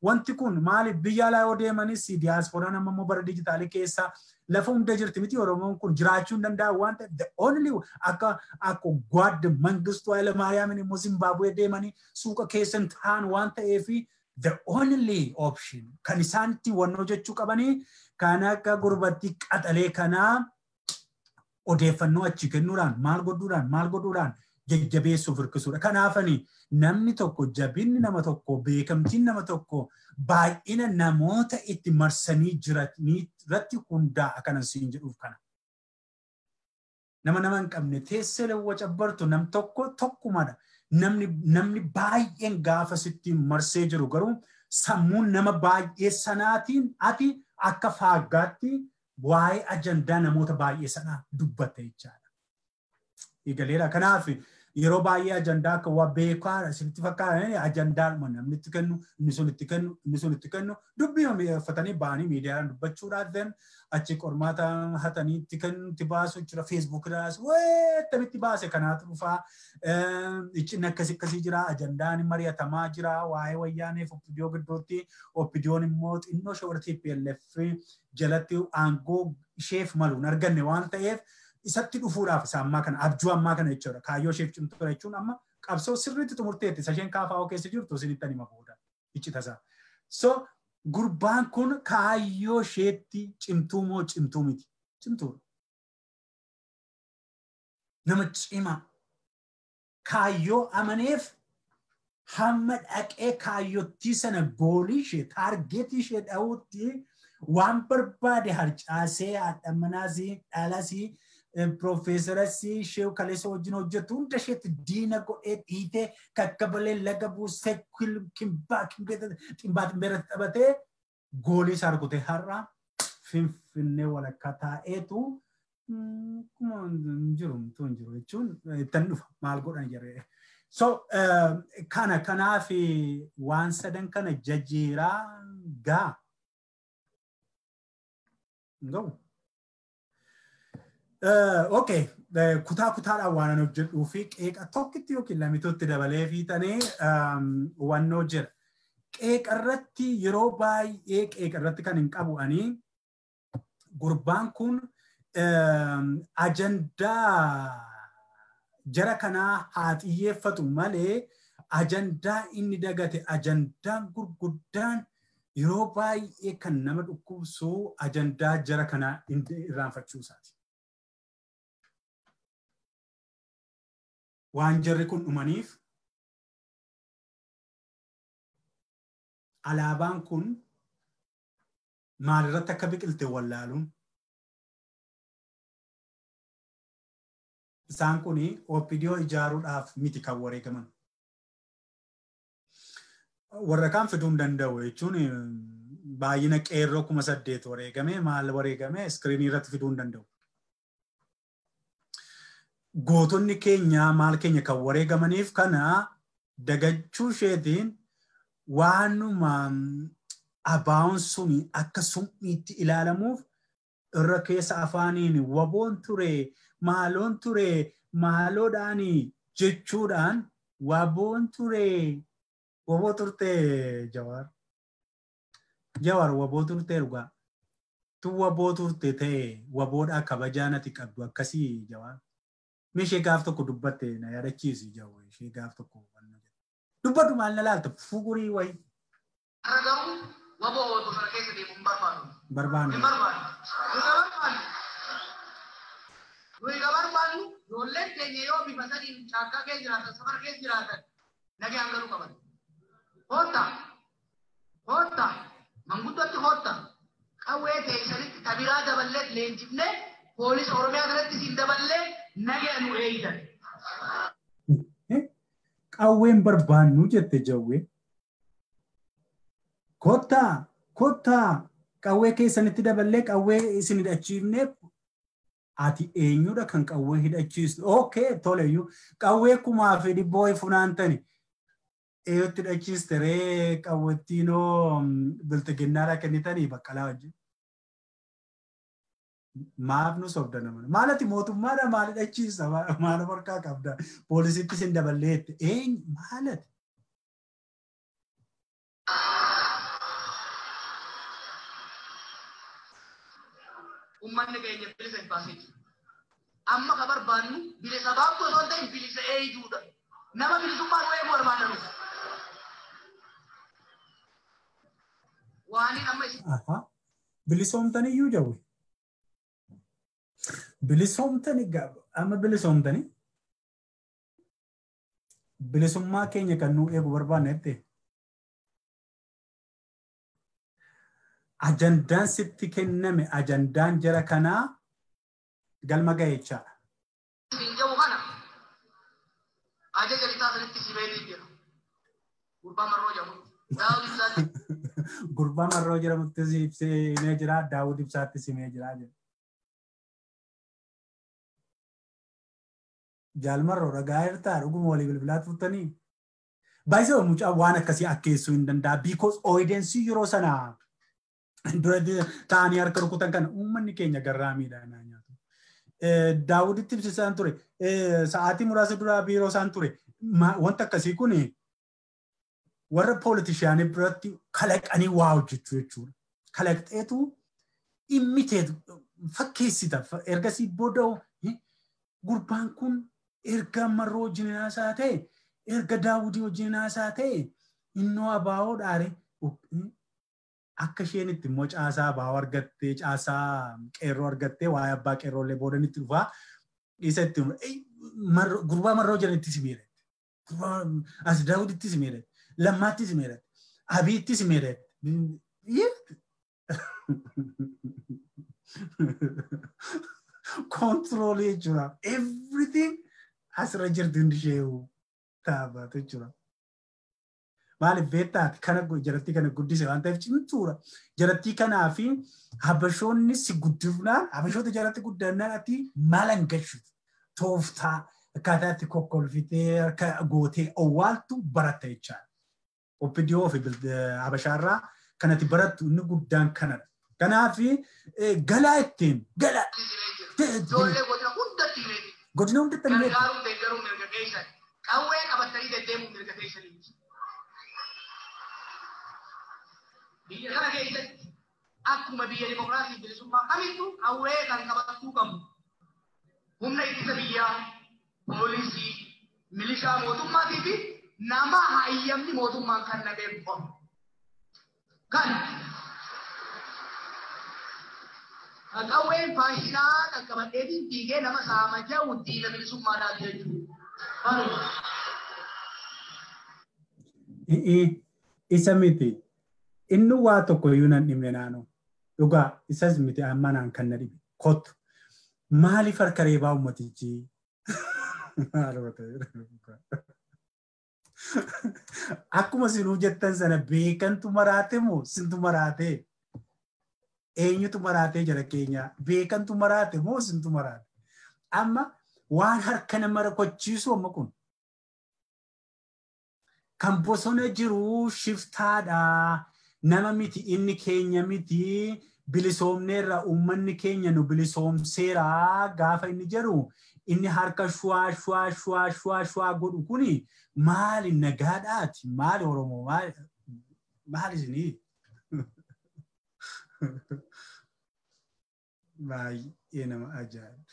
wanti kun maaliif biyya alaa yoo deemanis diyaaspooraan amma bara dijitaalii keessaa lafa hunda jirti miti Oromoon kun jiraachuu hin danda'u waan ta'eef the only akka akka gwaadde mangistuu Hayilamaariyaamin immoo Zimbaabuwee deemanii suuqa keessan ta'an waan ta'eef the only option. kan isaan itti wannoo jechuu qabanii kan akka gurbatti qaxalee kanaa odeeffannoo achi kennuudhaan maal godhuudhaan maal godhuudhaan jajjabeessuuf hirkisuudha. Kanaafani namni tokko jabinni nama tokko beekamtiin nama tokko baay'ina namoota itti marsanii jiranii irratti hundaa'a kanan siin jedhuuf kana. Nama nama hin qabne teessee lawwa cabbartu nam tokko tokkumadha. Namni baay'een gaafa sitti marsee jiru garuu sammuun nama baay'ee sanaatiin ati akka faaggaatti waa'ee ajandaa namoota baay'ee sanaa dubbatta jechaadha. Eegaleera. Kanaaf yeroo baay'ee ajandaa akka waa beekaa isinitti fakkaatan ajandaadhuma namni itti kennu inni sun itti kennu inni sun itti kennu dubbii uffatanii ba'anii miidiyaadhaan dubbachuudhaaf then achi qormaata hatanii itti kennu itti baasu jira feesbuukiraas weettamitti baase kanaatu dhufaa iccinni akkasii akkasii jira ajandaan mari'atamaa jira waa'ee wayyaaneef oppidiyoo gidduutti oppidiyoon immoo xinnoo ishee warra TPLF jalatti aangoo isheef malu hin arganne waan ta'eef isatti dhufuudhaaf isa ammaa kana abjuu ammaa kana jechuudha. Kaayyoo isheef cimtuu jechuun amma qabsoo sirriitti xumurteetti isa isheen kaafaa keessa jirtu isinitti anima booda iccitasaa. So gurbaan kun kaayyoo isheetti cimtuu moo cimtuu miti? Cimtuudha. Nama cimaa. Kaayyoo amaneef hamma dhaqee kaayyottii sana goolii ishee taargeetii ishee dha'uutti waan barbaade harcaasee haadhamanaasii dhalasii piroofeesarasii ishee kaleessa wajjin hojjetu hunda isheetti diina godhee dhiitee kakkabalee laga buusee kimbaa ximbeerratti taphatee goolii isaa rukutee har'a finfinnee walakkaa taa'eetu jiru tun jiru jechuun ittan dhufa maal godhan jedhee. So kana kanaaf waan sadan kana jajjiiraa gaa. Nga'u. Okay, kutaa kutaadhaan waan an hojjedhuu fi qeeqa tokkitti yookiin lamituutti dabalee fiixanii wannoo jira. Qeeqa irratti yeroo baay'ee qeeqa irratti kan hin qabu ani gurbaan kun ajandaa jara kanaa haa xiyyeeffatu malee ajandaa inni dagate ajandaan gurguddaan yeroo baay'ee kan nama dhukkubsu ajandaa jara kanaa irraanfachuu isaati. Waan jarri kun dhumaniif alaabaan kun maalirratti akka biqilte wallaaluun isaan kun oopidiyoo ijaaruudhaaf miti kan wareegaman. Warra kaan fiduu hin danda'u jechuun baay'ina qeerroo kuma saddeet wareegame maal wareegame iskiriinii irratti fiduu hin danda'u. Gootonni keenya maal keenya kan wareegamaniif kana dagachuu isheetiin waanuma abaa'uun suni akka summiitti ilaalamuuf irra keessa afaaniin waboon ture maaloon ture maaloodhaani jechuudhaan waboon ture. Waboo turte jawar jawar waboo turte dhugaa. Tu waboo turte ta'e waboodhaa kabajaa nati qabdu akkasii jawar meeshee gaaf tokko dubbatte na yaadachiisi jawu ishee gaaf tokko dubbadhu maal na laalta fugurii wayi. Garuu waboo bosona keessa deemu hin barbaadu. Barbaanne. Hin barbaadu. Nuyi barbaannu. Nuyi ka barbaannu ijoolleen keenya yoo bifa sadiin caakkaa keessa jiraatan safara keessa jiraatan nagaan galuu qaban. Hootta. Hootta. Manguddootti hootta. Qawwee teessanitti tabiraa daballee leenjifnee poolisa Oromiyaa kanatti siin daballee nagaa nu eeyyan. Qawween barbaannu jette jawwee. Kottaa kottaa qawwee keessanitti daballee qawwee isin hidhachiifneef ati eenyudha kan qawwee hidhachiistu? Okay, toleyyuu qawwee kumaa fi dhibboo funaantani. Eeyotti hidhachiiste ree qawwettiinoo biltiginnaadha kennitanii baqqalaa wajjin. Maaf nu sobda nama. Maalati mootummaadha maal hidhachiisa maal harkaa qabda poolisitti sin daballeette eenyu maalati? Uummanni keenya bilisa hin baasee jiru. Amma ka barbaannu bilisa baaftu osoo hin ta'in bilisa eeyyuudha. Nama bilisummaa nu eeguu barbaanna nuti. Waaniin amma isin Aha. Bilisoomtanii iyyuu jawwe. Bilisoomtanii gaafa amma bilisoomtanii bilisummaa keenya kan nu eegu barbaanne jettee. Ajandaan sitti kenname ajandaan jara kanaa galma jira. Gurbaa marroo jedhamutti simee jira, daawud ibsaatti simee jira jedha. Jaalmarroo dhagaa jirtaa dhuguma walii bilbilaa turtanii. Baay'isee mucaa waan akkasii akkeessuu hin danda'a. Because oidensii yeroo sana dura taa'anii harka rukutan kana uummanni keenya garraamiidha naa nyaatu. Daawuditti ibsisaan ture. Sa'aatii muraasa duraa biiroo isaan ture. Wanta akkasii kun warra poolitishaanii biratti kalaqanii waa hojjechuu jechuudha. Kalaqxeetu immiteetu fakkeessita. Ergasii booda gurbaan kun erga marroo wajjin haasaa ta'e erga daawudii wajjin haasaa ta'e innoo abaa'oo dhaare akka isheen itti immoo caasaa abaa'oo argattee caasaa qeerroo argattee waa'ee abbaa qeerroollee boodanitti dhufaa dhiisa itti gurbaa marroo jiran itti simeedha. As daawuditti simeedha. Lammaatti simeedha. Abiitti simeedha. Kontiroolii jechuudha. Everything asirra jirtu hundi ishee taphatu jechuudha. Maaliif beektaati kana jarattii kana guddise waan ta'eef cimtuudha. Jarattii kanaa fi habashoonni si guddifnaan habashoota jaratti guddannaan ati maal hangashuutu tooftaa akkaataa itti kokkolfitee harka gootee owwaaltu baratta jechaadha. Oppidiyoo fi habashaarraa kanatti barattu inni guddaan kanadha. Kanaaf galaa ittiin gala. Hundatti illee gargaaruun deeggaruun mirga keessan qawwee qabatanii deddeemuun mirga keessanii. Biyya kana keessatti akkuma biyya dimokiraasii bilisummaa kamittuu qawwee kan qabatuu qabu. Humna ittisa biyyaa, poolisii, milishaa mootummaatii fi nama hayyamni mootummaan kan nageen qabu. Kan qawween faashinaa qaqqabadheetiin fiigee nama saama jedhu diina bilisummaadhaaf jechuudha. Isa miti. Inni waa tokko iyyuu nan dhibne naannoo. Dhugaa isas miti amma naan kan na dhibe. Kottu. Maaliif harka reebaa ummatichi? Akkuma sinuu jettan sana beekantu maraate moo sintu maraate? Eenyutu maraatee jira keenya? Beekantu maraate moo sintu maraate? Amma waan harka nama rakochiisu amma kun. Kan bosona jiru shiftaadha. Nama miti inni keenya miti. Bilisoomneerra uummanni keenya nu bilisoomseera gaafa inni jedhu inni harka shuwaa shuwaa shuwaa shuwaa shuwaa godhu kuni maali nagaadhaati maali oromoo maali isinii baay'ee nama ajaa'ibu.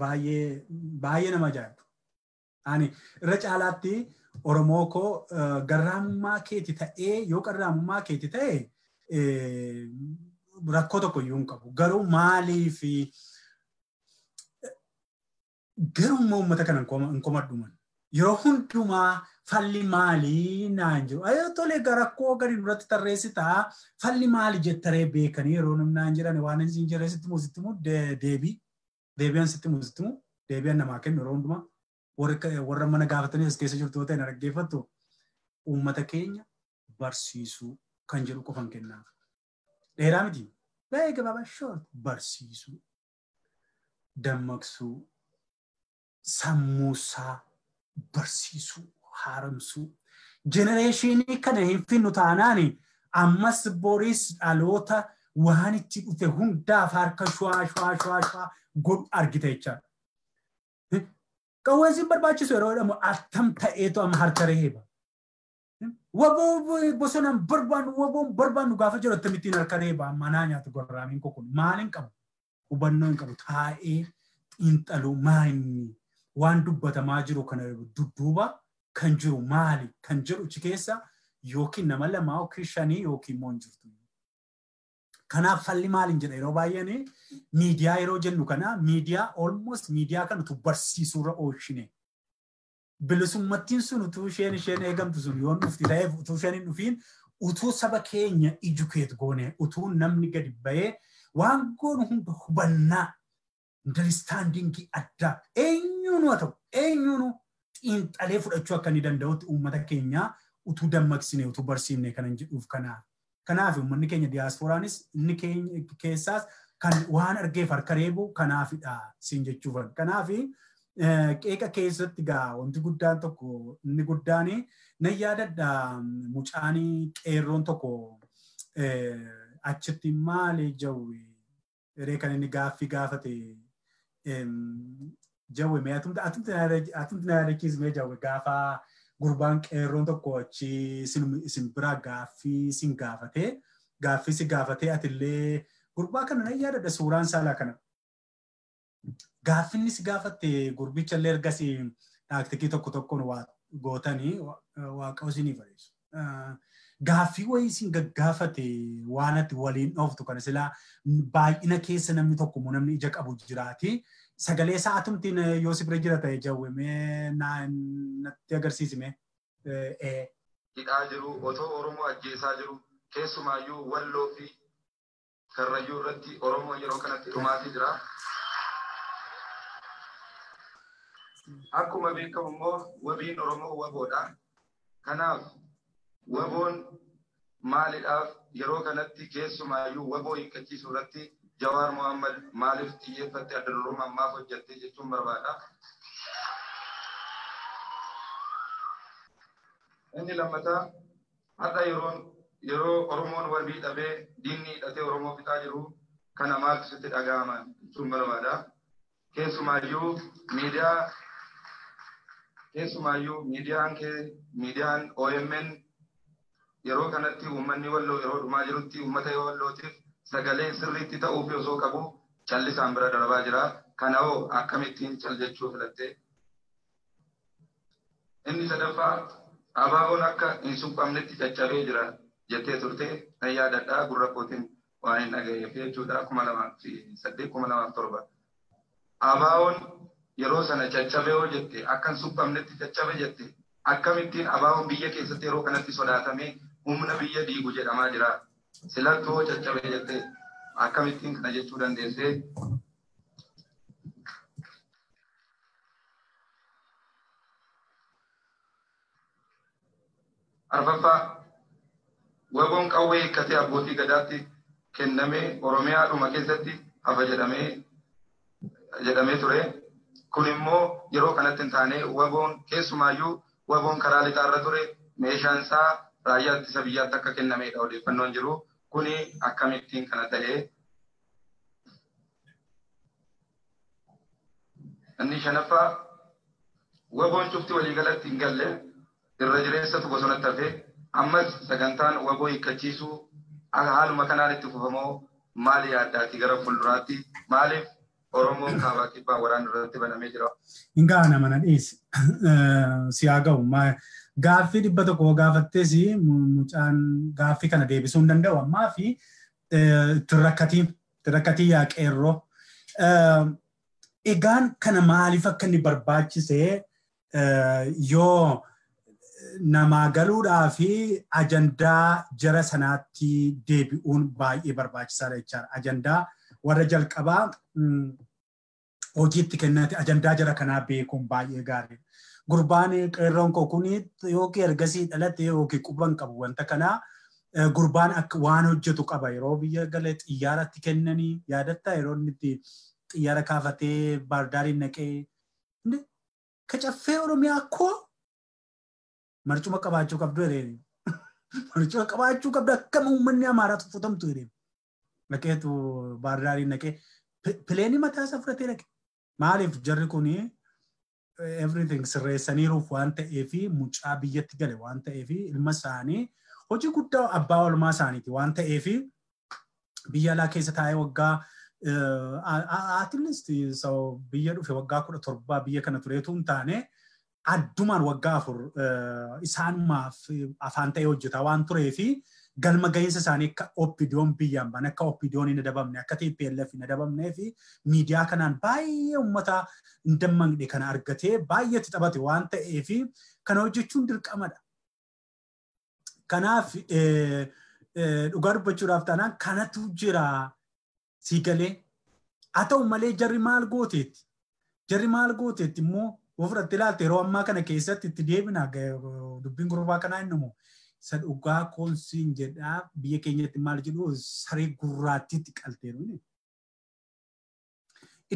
Baay'ee nama ajaa'ibu. Ani irra caalaatti Oromoo koo garraamummaa keeti ta'ee yoo garraamummaa keeti ta'e rakkoo tokko iyyuu hin qabu. Garuu maaliif garuu immoo uummata kana hin komadhuman. Yeroo hundumaa falli maalii naan jiru. Ayoo tolee rakkoo gadi duratti tarreessitaa falli maali jettaree beekanii yeroo naan jedhan waan isin jedhee sitti muusitti deebii. Deebi'an sitti muusitti muu deebi'an namaa kennu yeroo hundumaa. warra mana gaafatanii as keessa jirtu ta'e na dhaggeeffattu uummata keenya barsiisuu kan jedhu qofan kennaaf. Dheeraa miti. Baay'ee gabaabaa shoort barsiisuu, dammaqsuu, sammuusaa barsiisuu, haaromsuu. Jenereeshinii kana hin finnu taanaan ammas boris dhaloota waan itti dhufe hundaaf harka shuwaa shuwaa shuwaa shuwaa godhu argita jechaadha. Qawweensi barbaachisu yeroo jedhamu attam ta'eetu amma harka reeba. Waboo bosonaan barbaannu waboon barbaannu gaafa jiru akkamittiin harka reeba manaa nyaatu gorraamiin kun maal hin qabu hubannoo hin qabu taa'ee xiinxaluu maali waan dubbatamaa jiru kana dudduuba kan jiru maali kan jedhu achi keessa yookiin nama lamaa yookiin shanii yookiin immoo hin jirtu. Kanaaf falli maaliin jedha yeroo baay'een miidiyaa yeroo jennu kana miidiyaa almost miidiyaa kanatu barsiisuurra oolchine. Bilisummattiin sun utuu isheen isheen eegamtu sun yoo dhufti ta'ee utuu isheen hin dhufiin utuu saba keenya ijukeet goone utuu namni gadi bahee waan goonu hunda hubannaa understandingii addaa eenyuunu haa ta'u eenyuunu xiinxalee fudhachuu akka inni danda'utti uummata keenyaa utuu dammaqsine utuu barsiifne kanan jedhuuf kanaaf. Kanaaf uummanni keenya diyaaspooraanis inni keenya keessaas kan waan argeef harka reebu kanaafidha siin jechuufan. Kanaaf qeeqa keessatti gaa wanti guddaan tokko inni guddaan nan yaadadha mucaan qeerroon tokko achitti maali jawwe yeree kan inni gaaffii gaafate jawwe mee atumti na yaadachiismee jawwe gaafa gurbaan qeerroon tokko achi isin bira gaaffii sin gaafate gaaffii si gaafate atillee gurbaa kana nan yaadadha suuraan saalaa kana. Gaaffinni si gaafatte gurbicha illee ergasii dhaaktikii tokko tokkoon gootanii waaqa isinii fayyadu. Gaaffii wayii isin gaggaafate waan ati waliin dhooftu kana silaa baay'ina keessa namni tokko namni ija qabu jiraati. Sagalee sa'aatumtiin yoo si bira jira ta'e jawwemee natti agarsiisime. Hidhaa jiru otoo Oromoo ajjeesaa jiru keessumaayyuu walloo fi karrayyuu irratti Oromoo yeroo kanatti dhumaatii jira. Akkuma beekamu immoo wabiin Oromoo waboodha. Kanaaf waboon maalidhaaf yeroo kanatti keessumaayyuu waboo hiikkachiisuu irratti Jawaar Mohaammed maaliif xiyyeeffatte adda durummaa ammaaf hojjatte jechuun barbaada. Inni lammataa har'a yeroon yeroo Oromoon wabii dhabee diinni hidhatee Oromoo fixaa jiru kana maaltu sitti dhaga'ama jechuun barbaada. Keessumaayyuu miidiyaa keessumaayyuu miidiyaan kee miidiyaan OMN yeroo kanatti uummanni walloo yeroo dhumaa jirutti uummata wallootiif sagalee sirriitti ta'uuf osoo qabu callisaan bira darbaa jira. Kana hoo akkamittiin cal jechuu filatte? Inni sadaffaa abaaboon akka hin suphamnetti caccabee jira jettee turte yaadadhaa gurra kootiin waan hin dhaga'eef jechuudha kuma lamaaf fi saddeet kuma lamaaf torba. abaawoon yeroo sana caccabe yoo jette akkan suphamnetti caccabe jette akkamittiin abaawoon biyya keessatti yeroo kanatti sodaatamee humna biyya diigu jedhamaa jira. Silattoo caccabe jette akkamittiin kana jechuu dandeessee arfaffaa waboon qawwee hiikkatee abbootii gadaatti kennamee oromiyaadhuma keessatti hafa jedhamee jedhamee ture. Kun immoo yeroo kanatti hin taane waboon keessumaayyuu waboon karaa lixaarra ture meeshaan isaa raayyaa ittisa biyyaatti akka kennameedha odeeffannoon jiru. Kuni akkamittiin kana ta'ee inni shanaffaa waboon cufti waliigalatti hin galle irra jireessatu bosonatti hafee ammas sagantaan waboo hiikkachiisuu haaluma kanaan itti fufamoo maali yaaddaati gara fuulduraatti maaliif Oromoon kaabaa kibbaa waraana irratti banamee jira. Hin gaana mana dhiisi. Si haa ga'u. Gaaffii dhibba tokko gaafattees mucaan gaaffii kana deebisuu hin danda'u. Ammaa fi itti rakkatii itti rakkatii yaa qeerroo. Egaan kana maaliif akka inni barbaachisee yoo namaa galuudhaa fi ajandaa jara sanaatti deebi'uun baay'ee barbaachisaadha jechaadha. Ajandaa warra jalqabaa hojiitti kennate ajandaa jara kanaa beekuun baay'ee gaariidha. Gurbaan qeerroon koo kun yookiin ergasii dhalate yookiin quban qabu wanta kanaa gurbaan akka waan hojjetu qaba yeroo biyya galee xiyyaaratti kennanii yaadatta yeroo inni xiyyaara kaafatee baardaariin naqee kacaffee oromiyaa koo marcuma qabaachuu qabdu jedheen. Marcuma qabaachuu qabdu akkama uummanni amaaraa tuffatamtu jedheen. Naqeetu baardaariin naqee pileenii mataa isaa fudhatee naqe. Maaliif jarri kuni everything. Sirreessaniiruuf waan ta'eef mucaa biyyatti gale waan ta'eef ilma isaanii hojii guddaa abbaa olmaa isaaniiti waan ta'eef biyya alaa keessa taa'ee waggaa atilist biyya dhufe waggaa kudha torbaa biyya kana tureetu hin taane addumaan waggaa afur isaanumaaf afaan ta'ee hojjeta waan tureefi galma gahinsa isaanii akka oppidoon biyyaan ban akka oppidoon hin adabamne akka TPLF hin adabamnee fi miidiyaa kanaan baay'ee uummata hin dammaqne kana argatee baay'eetti taphate waan ta'eef kana hojjechuun dirqamadha. Kanaaf dhugaa dubbachuudhaaf taanaan kanatu jira. Si galee haa ta'u malee jarri maal gooteetti? Jarri maal gooteetti immoo ofirratti ilaalte yeroo ammaa kana keessatti itti deebina dubbiin gurbaa kanaa inni isa dhugaa koonsiin jedhaa biyya keenyatti maal jedhu saree gurraattiitti qalteeru.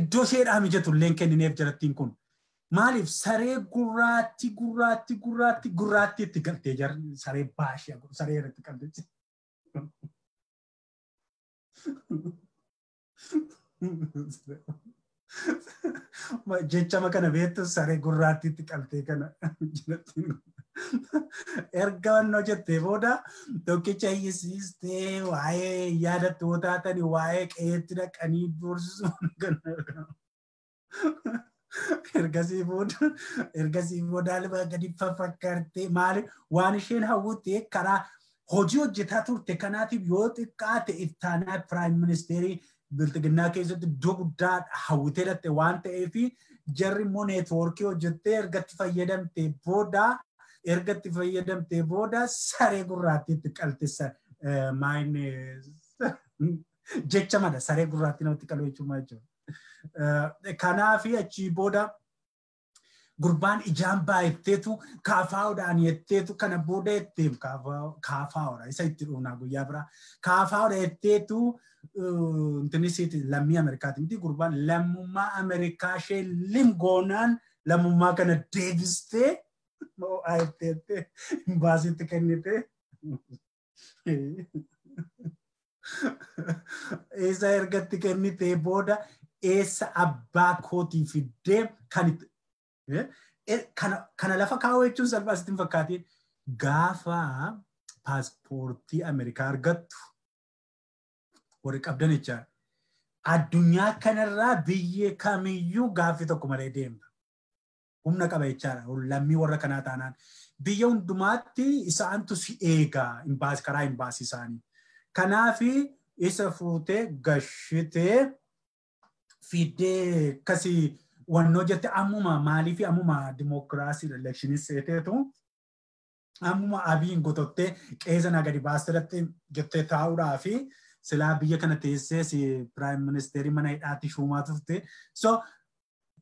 Iddoo isheedhaa mijatu illee kennineef jarattiin kun maaliif saree gurraatti gurraatti gurraatti gurraattiitti galtee jarri saree baashee saree irratti qaltee. Jechama kana beektu saree gurraattiitti qaltee kana erga wannoo jettee booda tokkicha hiyyisiistee waa'ee yaadattuu taatanii waa'ee qe'eetti dhaqanii doorsisuun ergasii booda ergasii booda alba gadi faffakkaartee maali waan isheen hawwatte karaa hojii hojjetaa turte kanaatiif yoo xiqqaate ittaanaa piraayim ministeerii biltiginnaa keessatti iddoo guddaa hawwitee dhatte waan ta'eef jarri immoo neetwoorkii hojjettee ergatti fayyadamte booda ergatti fayyadamte booda saree gurraattiitti qaltissa maayin jecha mada saree gurraattii namatti qalu jechuun jechuudha. Kanaafi achii booda gurbaan ijaan baay'atteetu kaafaa'uudhaan jetteetu kana booda jetteef kaafaa'uudha isa itti dhuunaa guyyaa biraa kaafaa'uudha jetteetu intinisiiti lammii Ameerikaati miti gurbaan lammummaa Ameerikaa ishee limgoonaan lammummaa kana deebistee ayetteettee baasitti kennite. Eessa ergatti kennitee booda eessa abbaa kootii fiddee kan kana lafa kaa'uu jechuun salphaasitti hin fakkaatiin gaafa paaspoortii Ameerikaa argattu warri qabdan jecha addunyaa kanarraa biyya kamiyyuu gaaffii tokko malee deemta. Humna qaba jechaadha. Lammii warra kanaa taanaan biyya hundumaatti isaantu si eegaa karaa imbaasii isaanii. Kanaafi isa fuutee gashitee fiddee akkasii wannoo jette ammuma maaliif ammuma dimookiraasii elekshinii seeteetu ammuma abiin gotottee qeesana gadi baasteratti jettee taa'uudhaa fi silaa biyya kana teessee piraayim ministeerii mana hidhaatti shuumaa turte. So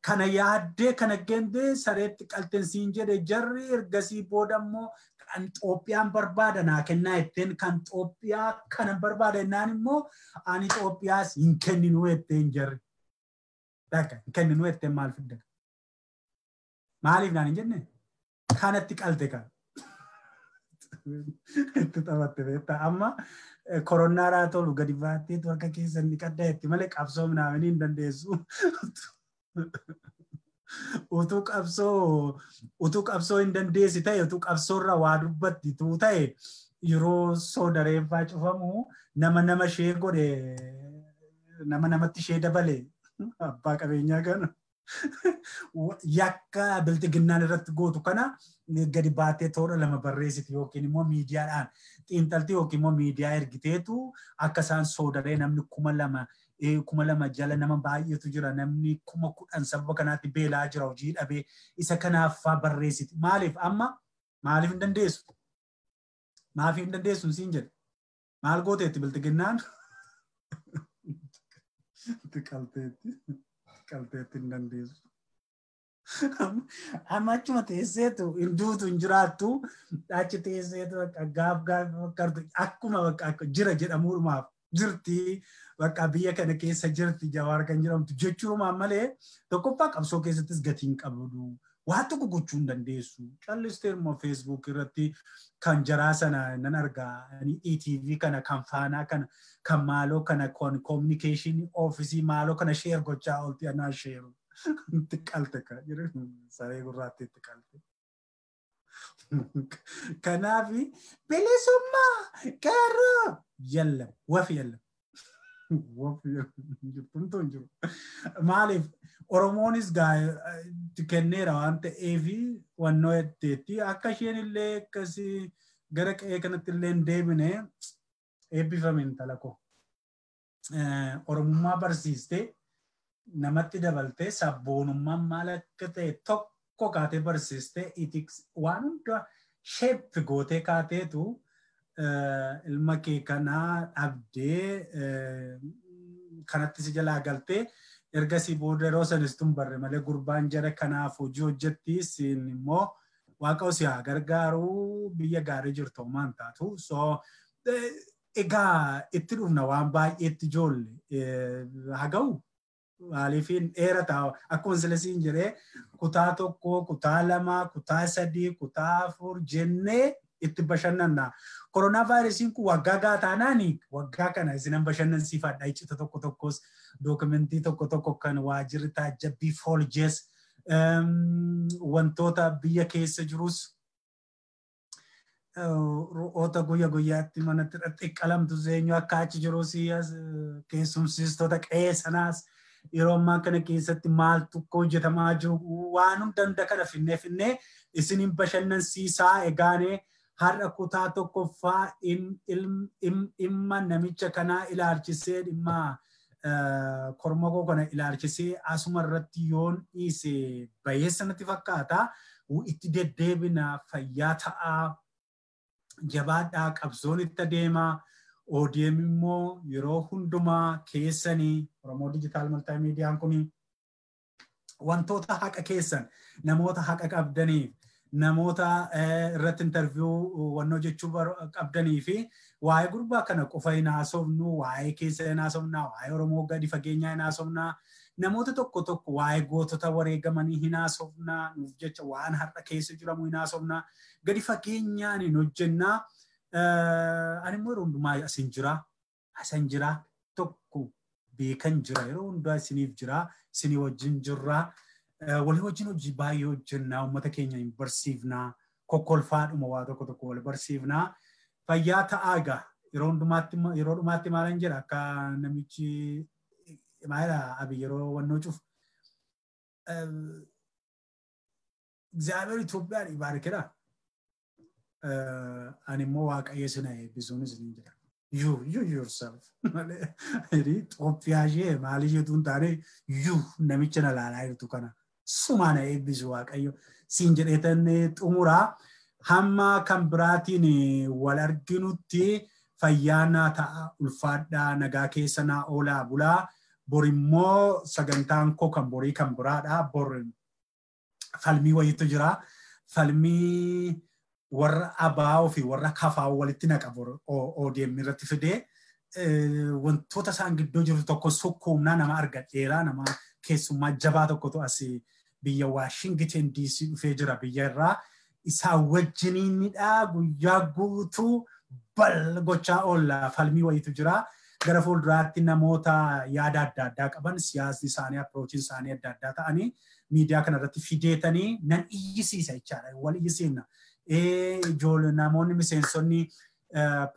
kana yaaddee kana gendee sareetti qaltensiin jedhe jarri ergasii booda immoo kan Itoophiyaan barbaada naa kennaa jetteen kan Itoophiyaa kana barbaada jennaan immoo ani Itoophiyaas hin kenninu jetteen jarri. Dhaqqa hin kenninu jetteen maal fidda? Maaliif naan hin jenne? Kanatti qalte kan. Itti taphatte beektaa amma koronnaadhaa tolu gadi baattee harka keessa inni qadda jetti malee qabsoo minaamanii hin dandeessu. Utuu qabsoo utuu qabsoo hin dandeessi ta'e utuu qabsoorra waa dubbatti tuu ta'e yeroo soodareeffaa cufamu nama nama ishee godhe nama namatti ishee dabale. Abbaa qabeenyaa kana yakka biltiginnaan irratti gootu kana gadi baatee toora lama barreessiti yookiin immoo miidiyaadhaan xiinxaltii yookiin immoo miidiyaa ergiteetu akka isaan soodaree namni kuma lama kuma lama jala nama baay'eetu jira. Namni kuma kudhan sababa kanaatti beelaa jira hojii dhabee isa kanaaf barreessiti. Maaliif? Amma maaliif hin dandeessu? Maaliif hin dandeessu? Siin jedhe maal gooteetti biltiginnaan qalteetti hin dandeessu. Amma achuma teesseetu hin duutu hin jiraattu. Achi teesseetu gaaf gaaf akkuma jira jedhamuudhumaaf jirti bakka biyya kana keessa jirti jawaar kan jedhamtu jechuumaan malee tokkoffaa qabsoo keessattis gatiin qabdu waa tokko gochuu hin dandeessu. Callistee immoo feesbuuk irratti kan jaraa sana nan argaa ETV kana kan faanaa kana kan maaloo kana kan communication ofisii maaloo kana sheer gochaa oolti anaa sheeru. Itti qalte saree gurraatti itti qalte. Kanaaf bilisummaa qeerroo yallam wafi yallam. Wafi jirtumtu hin jiru. Maaliif Oromoonis kenneera waan ta'eef wannoo jetteetti akka isheen illee akkasii gara qe'ee kanatti illee hin deebine eebbifame intala koo. Oromummaa barsiistee namatti dabaltee sabboonummaan maal akka ta'e tokko kaatee barsiistee waan hunda sheeppi gootee kaateetu ilma kee kanaa dhabdee kanatti si jalaa galtee ergasii booda yeroo sanis tun barre malee gurbaan jara kanaaf hojii hojjetti siin immoo waaqa si haa gargaaruu biyya gaarii jirtu homaan taatu. So egaa itti dhufna waan baay'eetti ijoolle haa ga'u maaliifin dheerata akkuma silasiin jedhee kutaa tokko kutaa lama kutaa sadii kutaa afur jennee itti bashannanna. Koronaa vaayirasiin kun waggaa gaataanaan waggaa kana isinan bashannansiifadha icita tokko tokkos dookumentii tokko tokko kan waajirri taajjabbii fooljees wantoota biyya keessa jirus ro'oota guyya guyyaatti manatti xiqqalamtu zeenyu akka achi jirus keessumsiistota qe'ee sanaas yeroo ammaa kana keessatti maaltu hojjetamaa jiru? Waan hunda kana finnee finnee isinin bashannansiisaa. Egaanee har'a kutaa tokkoffaa dhimma namicha kanaa ilaalchisee dhimma korma koo kana ilaalchisee asuma irratti yoon dhiise bayeessa natti fakkaata. Itti deddeebina fayyaa ta'aa jabaadhaa qabsoon itti adeemaa ODM immoo yeroo hundumaa keessanii Oromoo Dijitaal Maltaa Miidiyaan kun wantoota haqa keessan namoota haqa qabdaniif namoota irratti interviyuu wannoo jechuu qabdanii fi waa'ee gurbaa kana qofa hin haasofnu waa'ee keessa hin haasofnaa waa'ee Oromoo gadi fageenyaa hin haasofnaa namoota tokko tokko waa'ee gootota wareegamanii hin haasofnaa nuuf jecha waan har'a keessa jiramu hin haasofnaa gadi fageenyaan hin hojjennaa. Ani immoo yeroo hundumaa asin jira asan jira tokko beekan jira yeroo hundaa isiniif jira isinii wajjin jirra. walii wajjin hojii baay'ee hojjennaa uummata keenya hin barsiifnaa kokkolfaadhuma waa tokko tokko wal barsiifnaa fayyaa ta'aa egaa yeroo hundumaatti yeroo dhumaatti maalan jedha akka namichi maala abi yeroo wannoo cufu እግዚአብሔር ኢትዮጵያን ani immoo waaqayyo sina eebbisuunis ni jira. You, you yourself. Xooffiyaa ishee maalisheetu hin taane you namicha na laalaa jirtu kana sumaan eebbisu waaqayyo siin jedhee tannee xumuraa hamma kan biraatiin wal arginutti fayyaanaa ta'a ulfaadhaa nagaa keessa naa oolaa bulaa borimmoo sagantaan koo kan borii kan biraadhaa borin falmii wayiitu jira falmii. Warra abaa'oo fi warra kafaa walitti naqa ODM irratti fidee wantoota isaan gidduu jiru tokko sukkuumnaa nama argadheeraa nama keessummaa jabaa tokkotu as biyya Waashingiten DC dhufee jira biyya irraa isaa wajjiniinidha guyyaa guutuu bal gochaa oolla falmii wayiitu jira. Gara fuulduraatti namoota yaada adda addaa qaban siyaasni isaanii apiroochiin isaanii adda addaa ta'anii miidiyaa kanarratti fideetanii nan iyyisiisa jechaadha wal iyyisiifna. Namoonni miseensonni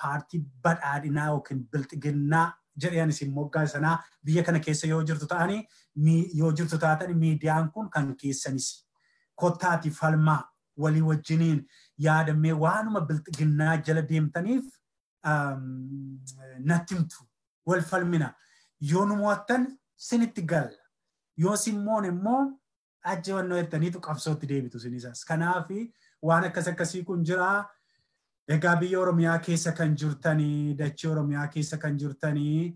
paartii badhaadhinaa yookiin bilxiginnaa jedhan isin moggaa sanaa biyya kana keessa yoo jirtu ta'anii yoo jirtu taatan miidiyaan kun kan keessanis kottaati falmaa walii wajjiniin yaadamee waanuma bilxiginnaa jala deemtaniif natti himtu wal falmina yoo nu mo'attan sinitti galla yoo simmoon immoo ajjabannoo jettaniitu qabsootti deebitu sinisas kanaafi waan akkas akkasii kun jira. Egaa biyya Oromiyaa keessa kan jirtanii, dachee Oromiyaa keessa kan jirtanii,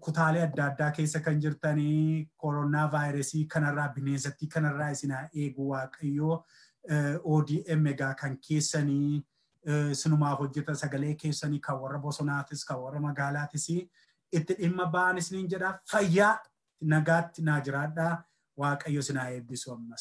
kutaalee adda addaa keessa kan jirtanii, koronaa vaayirasii kanarraa bineensattii kanarraa isin eegu waaqayyoo ODM egaa kan keessanii sinumaaf hojjeta sagalee keessanii kan warra bosonaatis kan warra magaalaatis itti dhimma ba'an isiniin jedha fayyaa nagaatti naa jiraadhaa waaqayyo sinaa eebbisu ammas.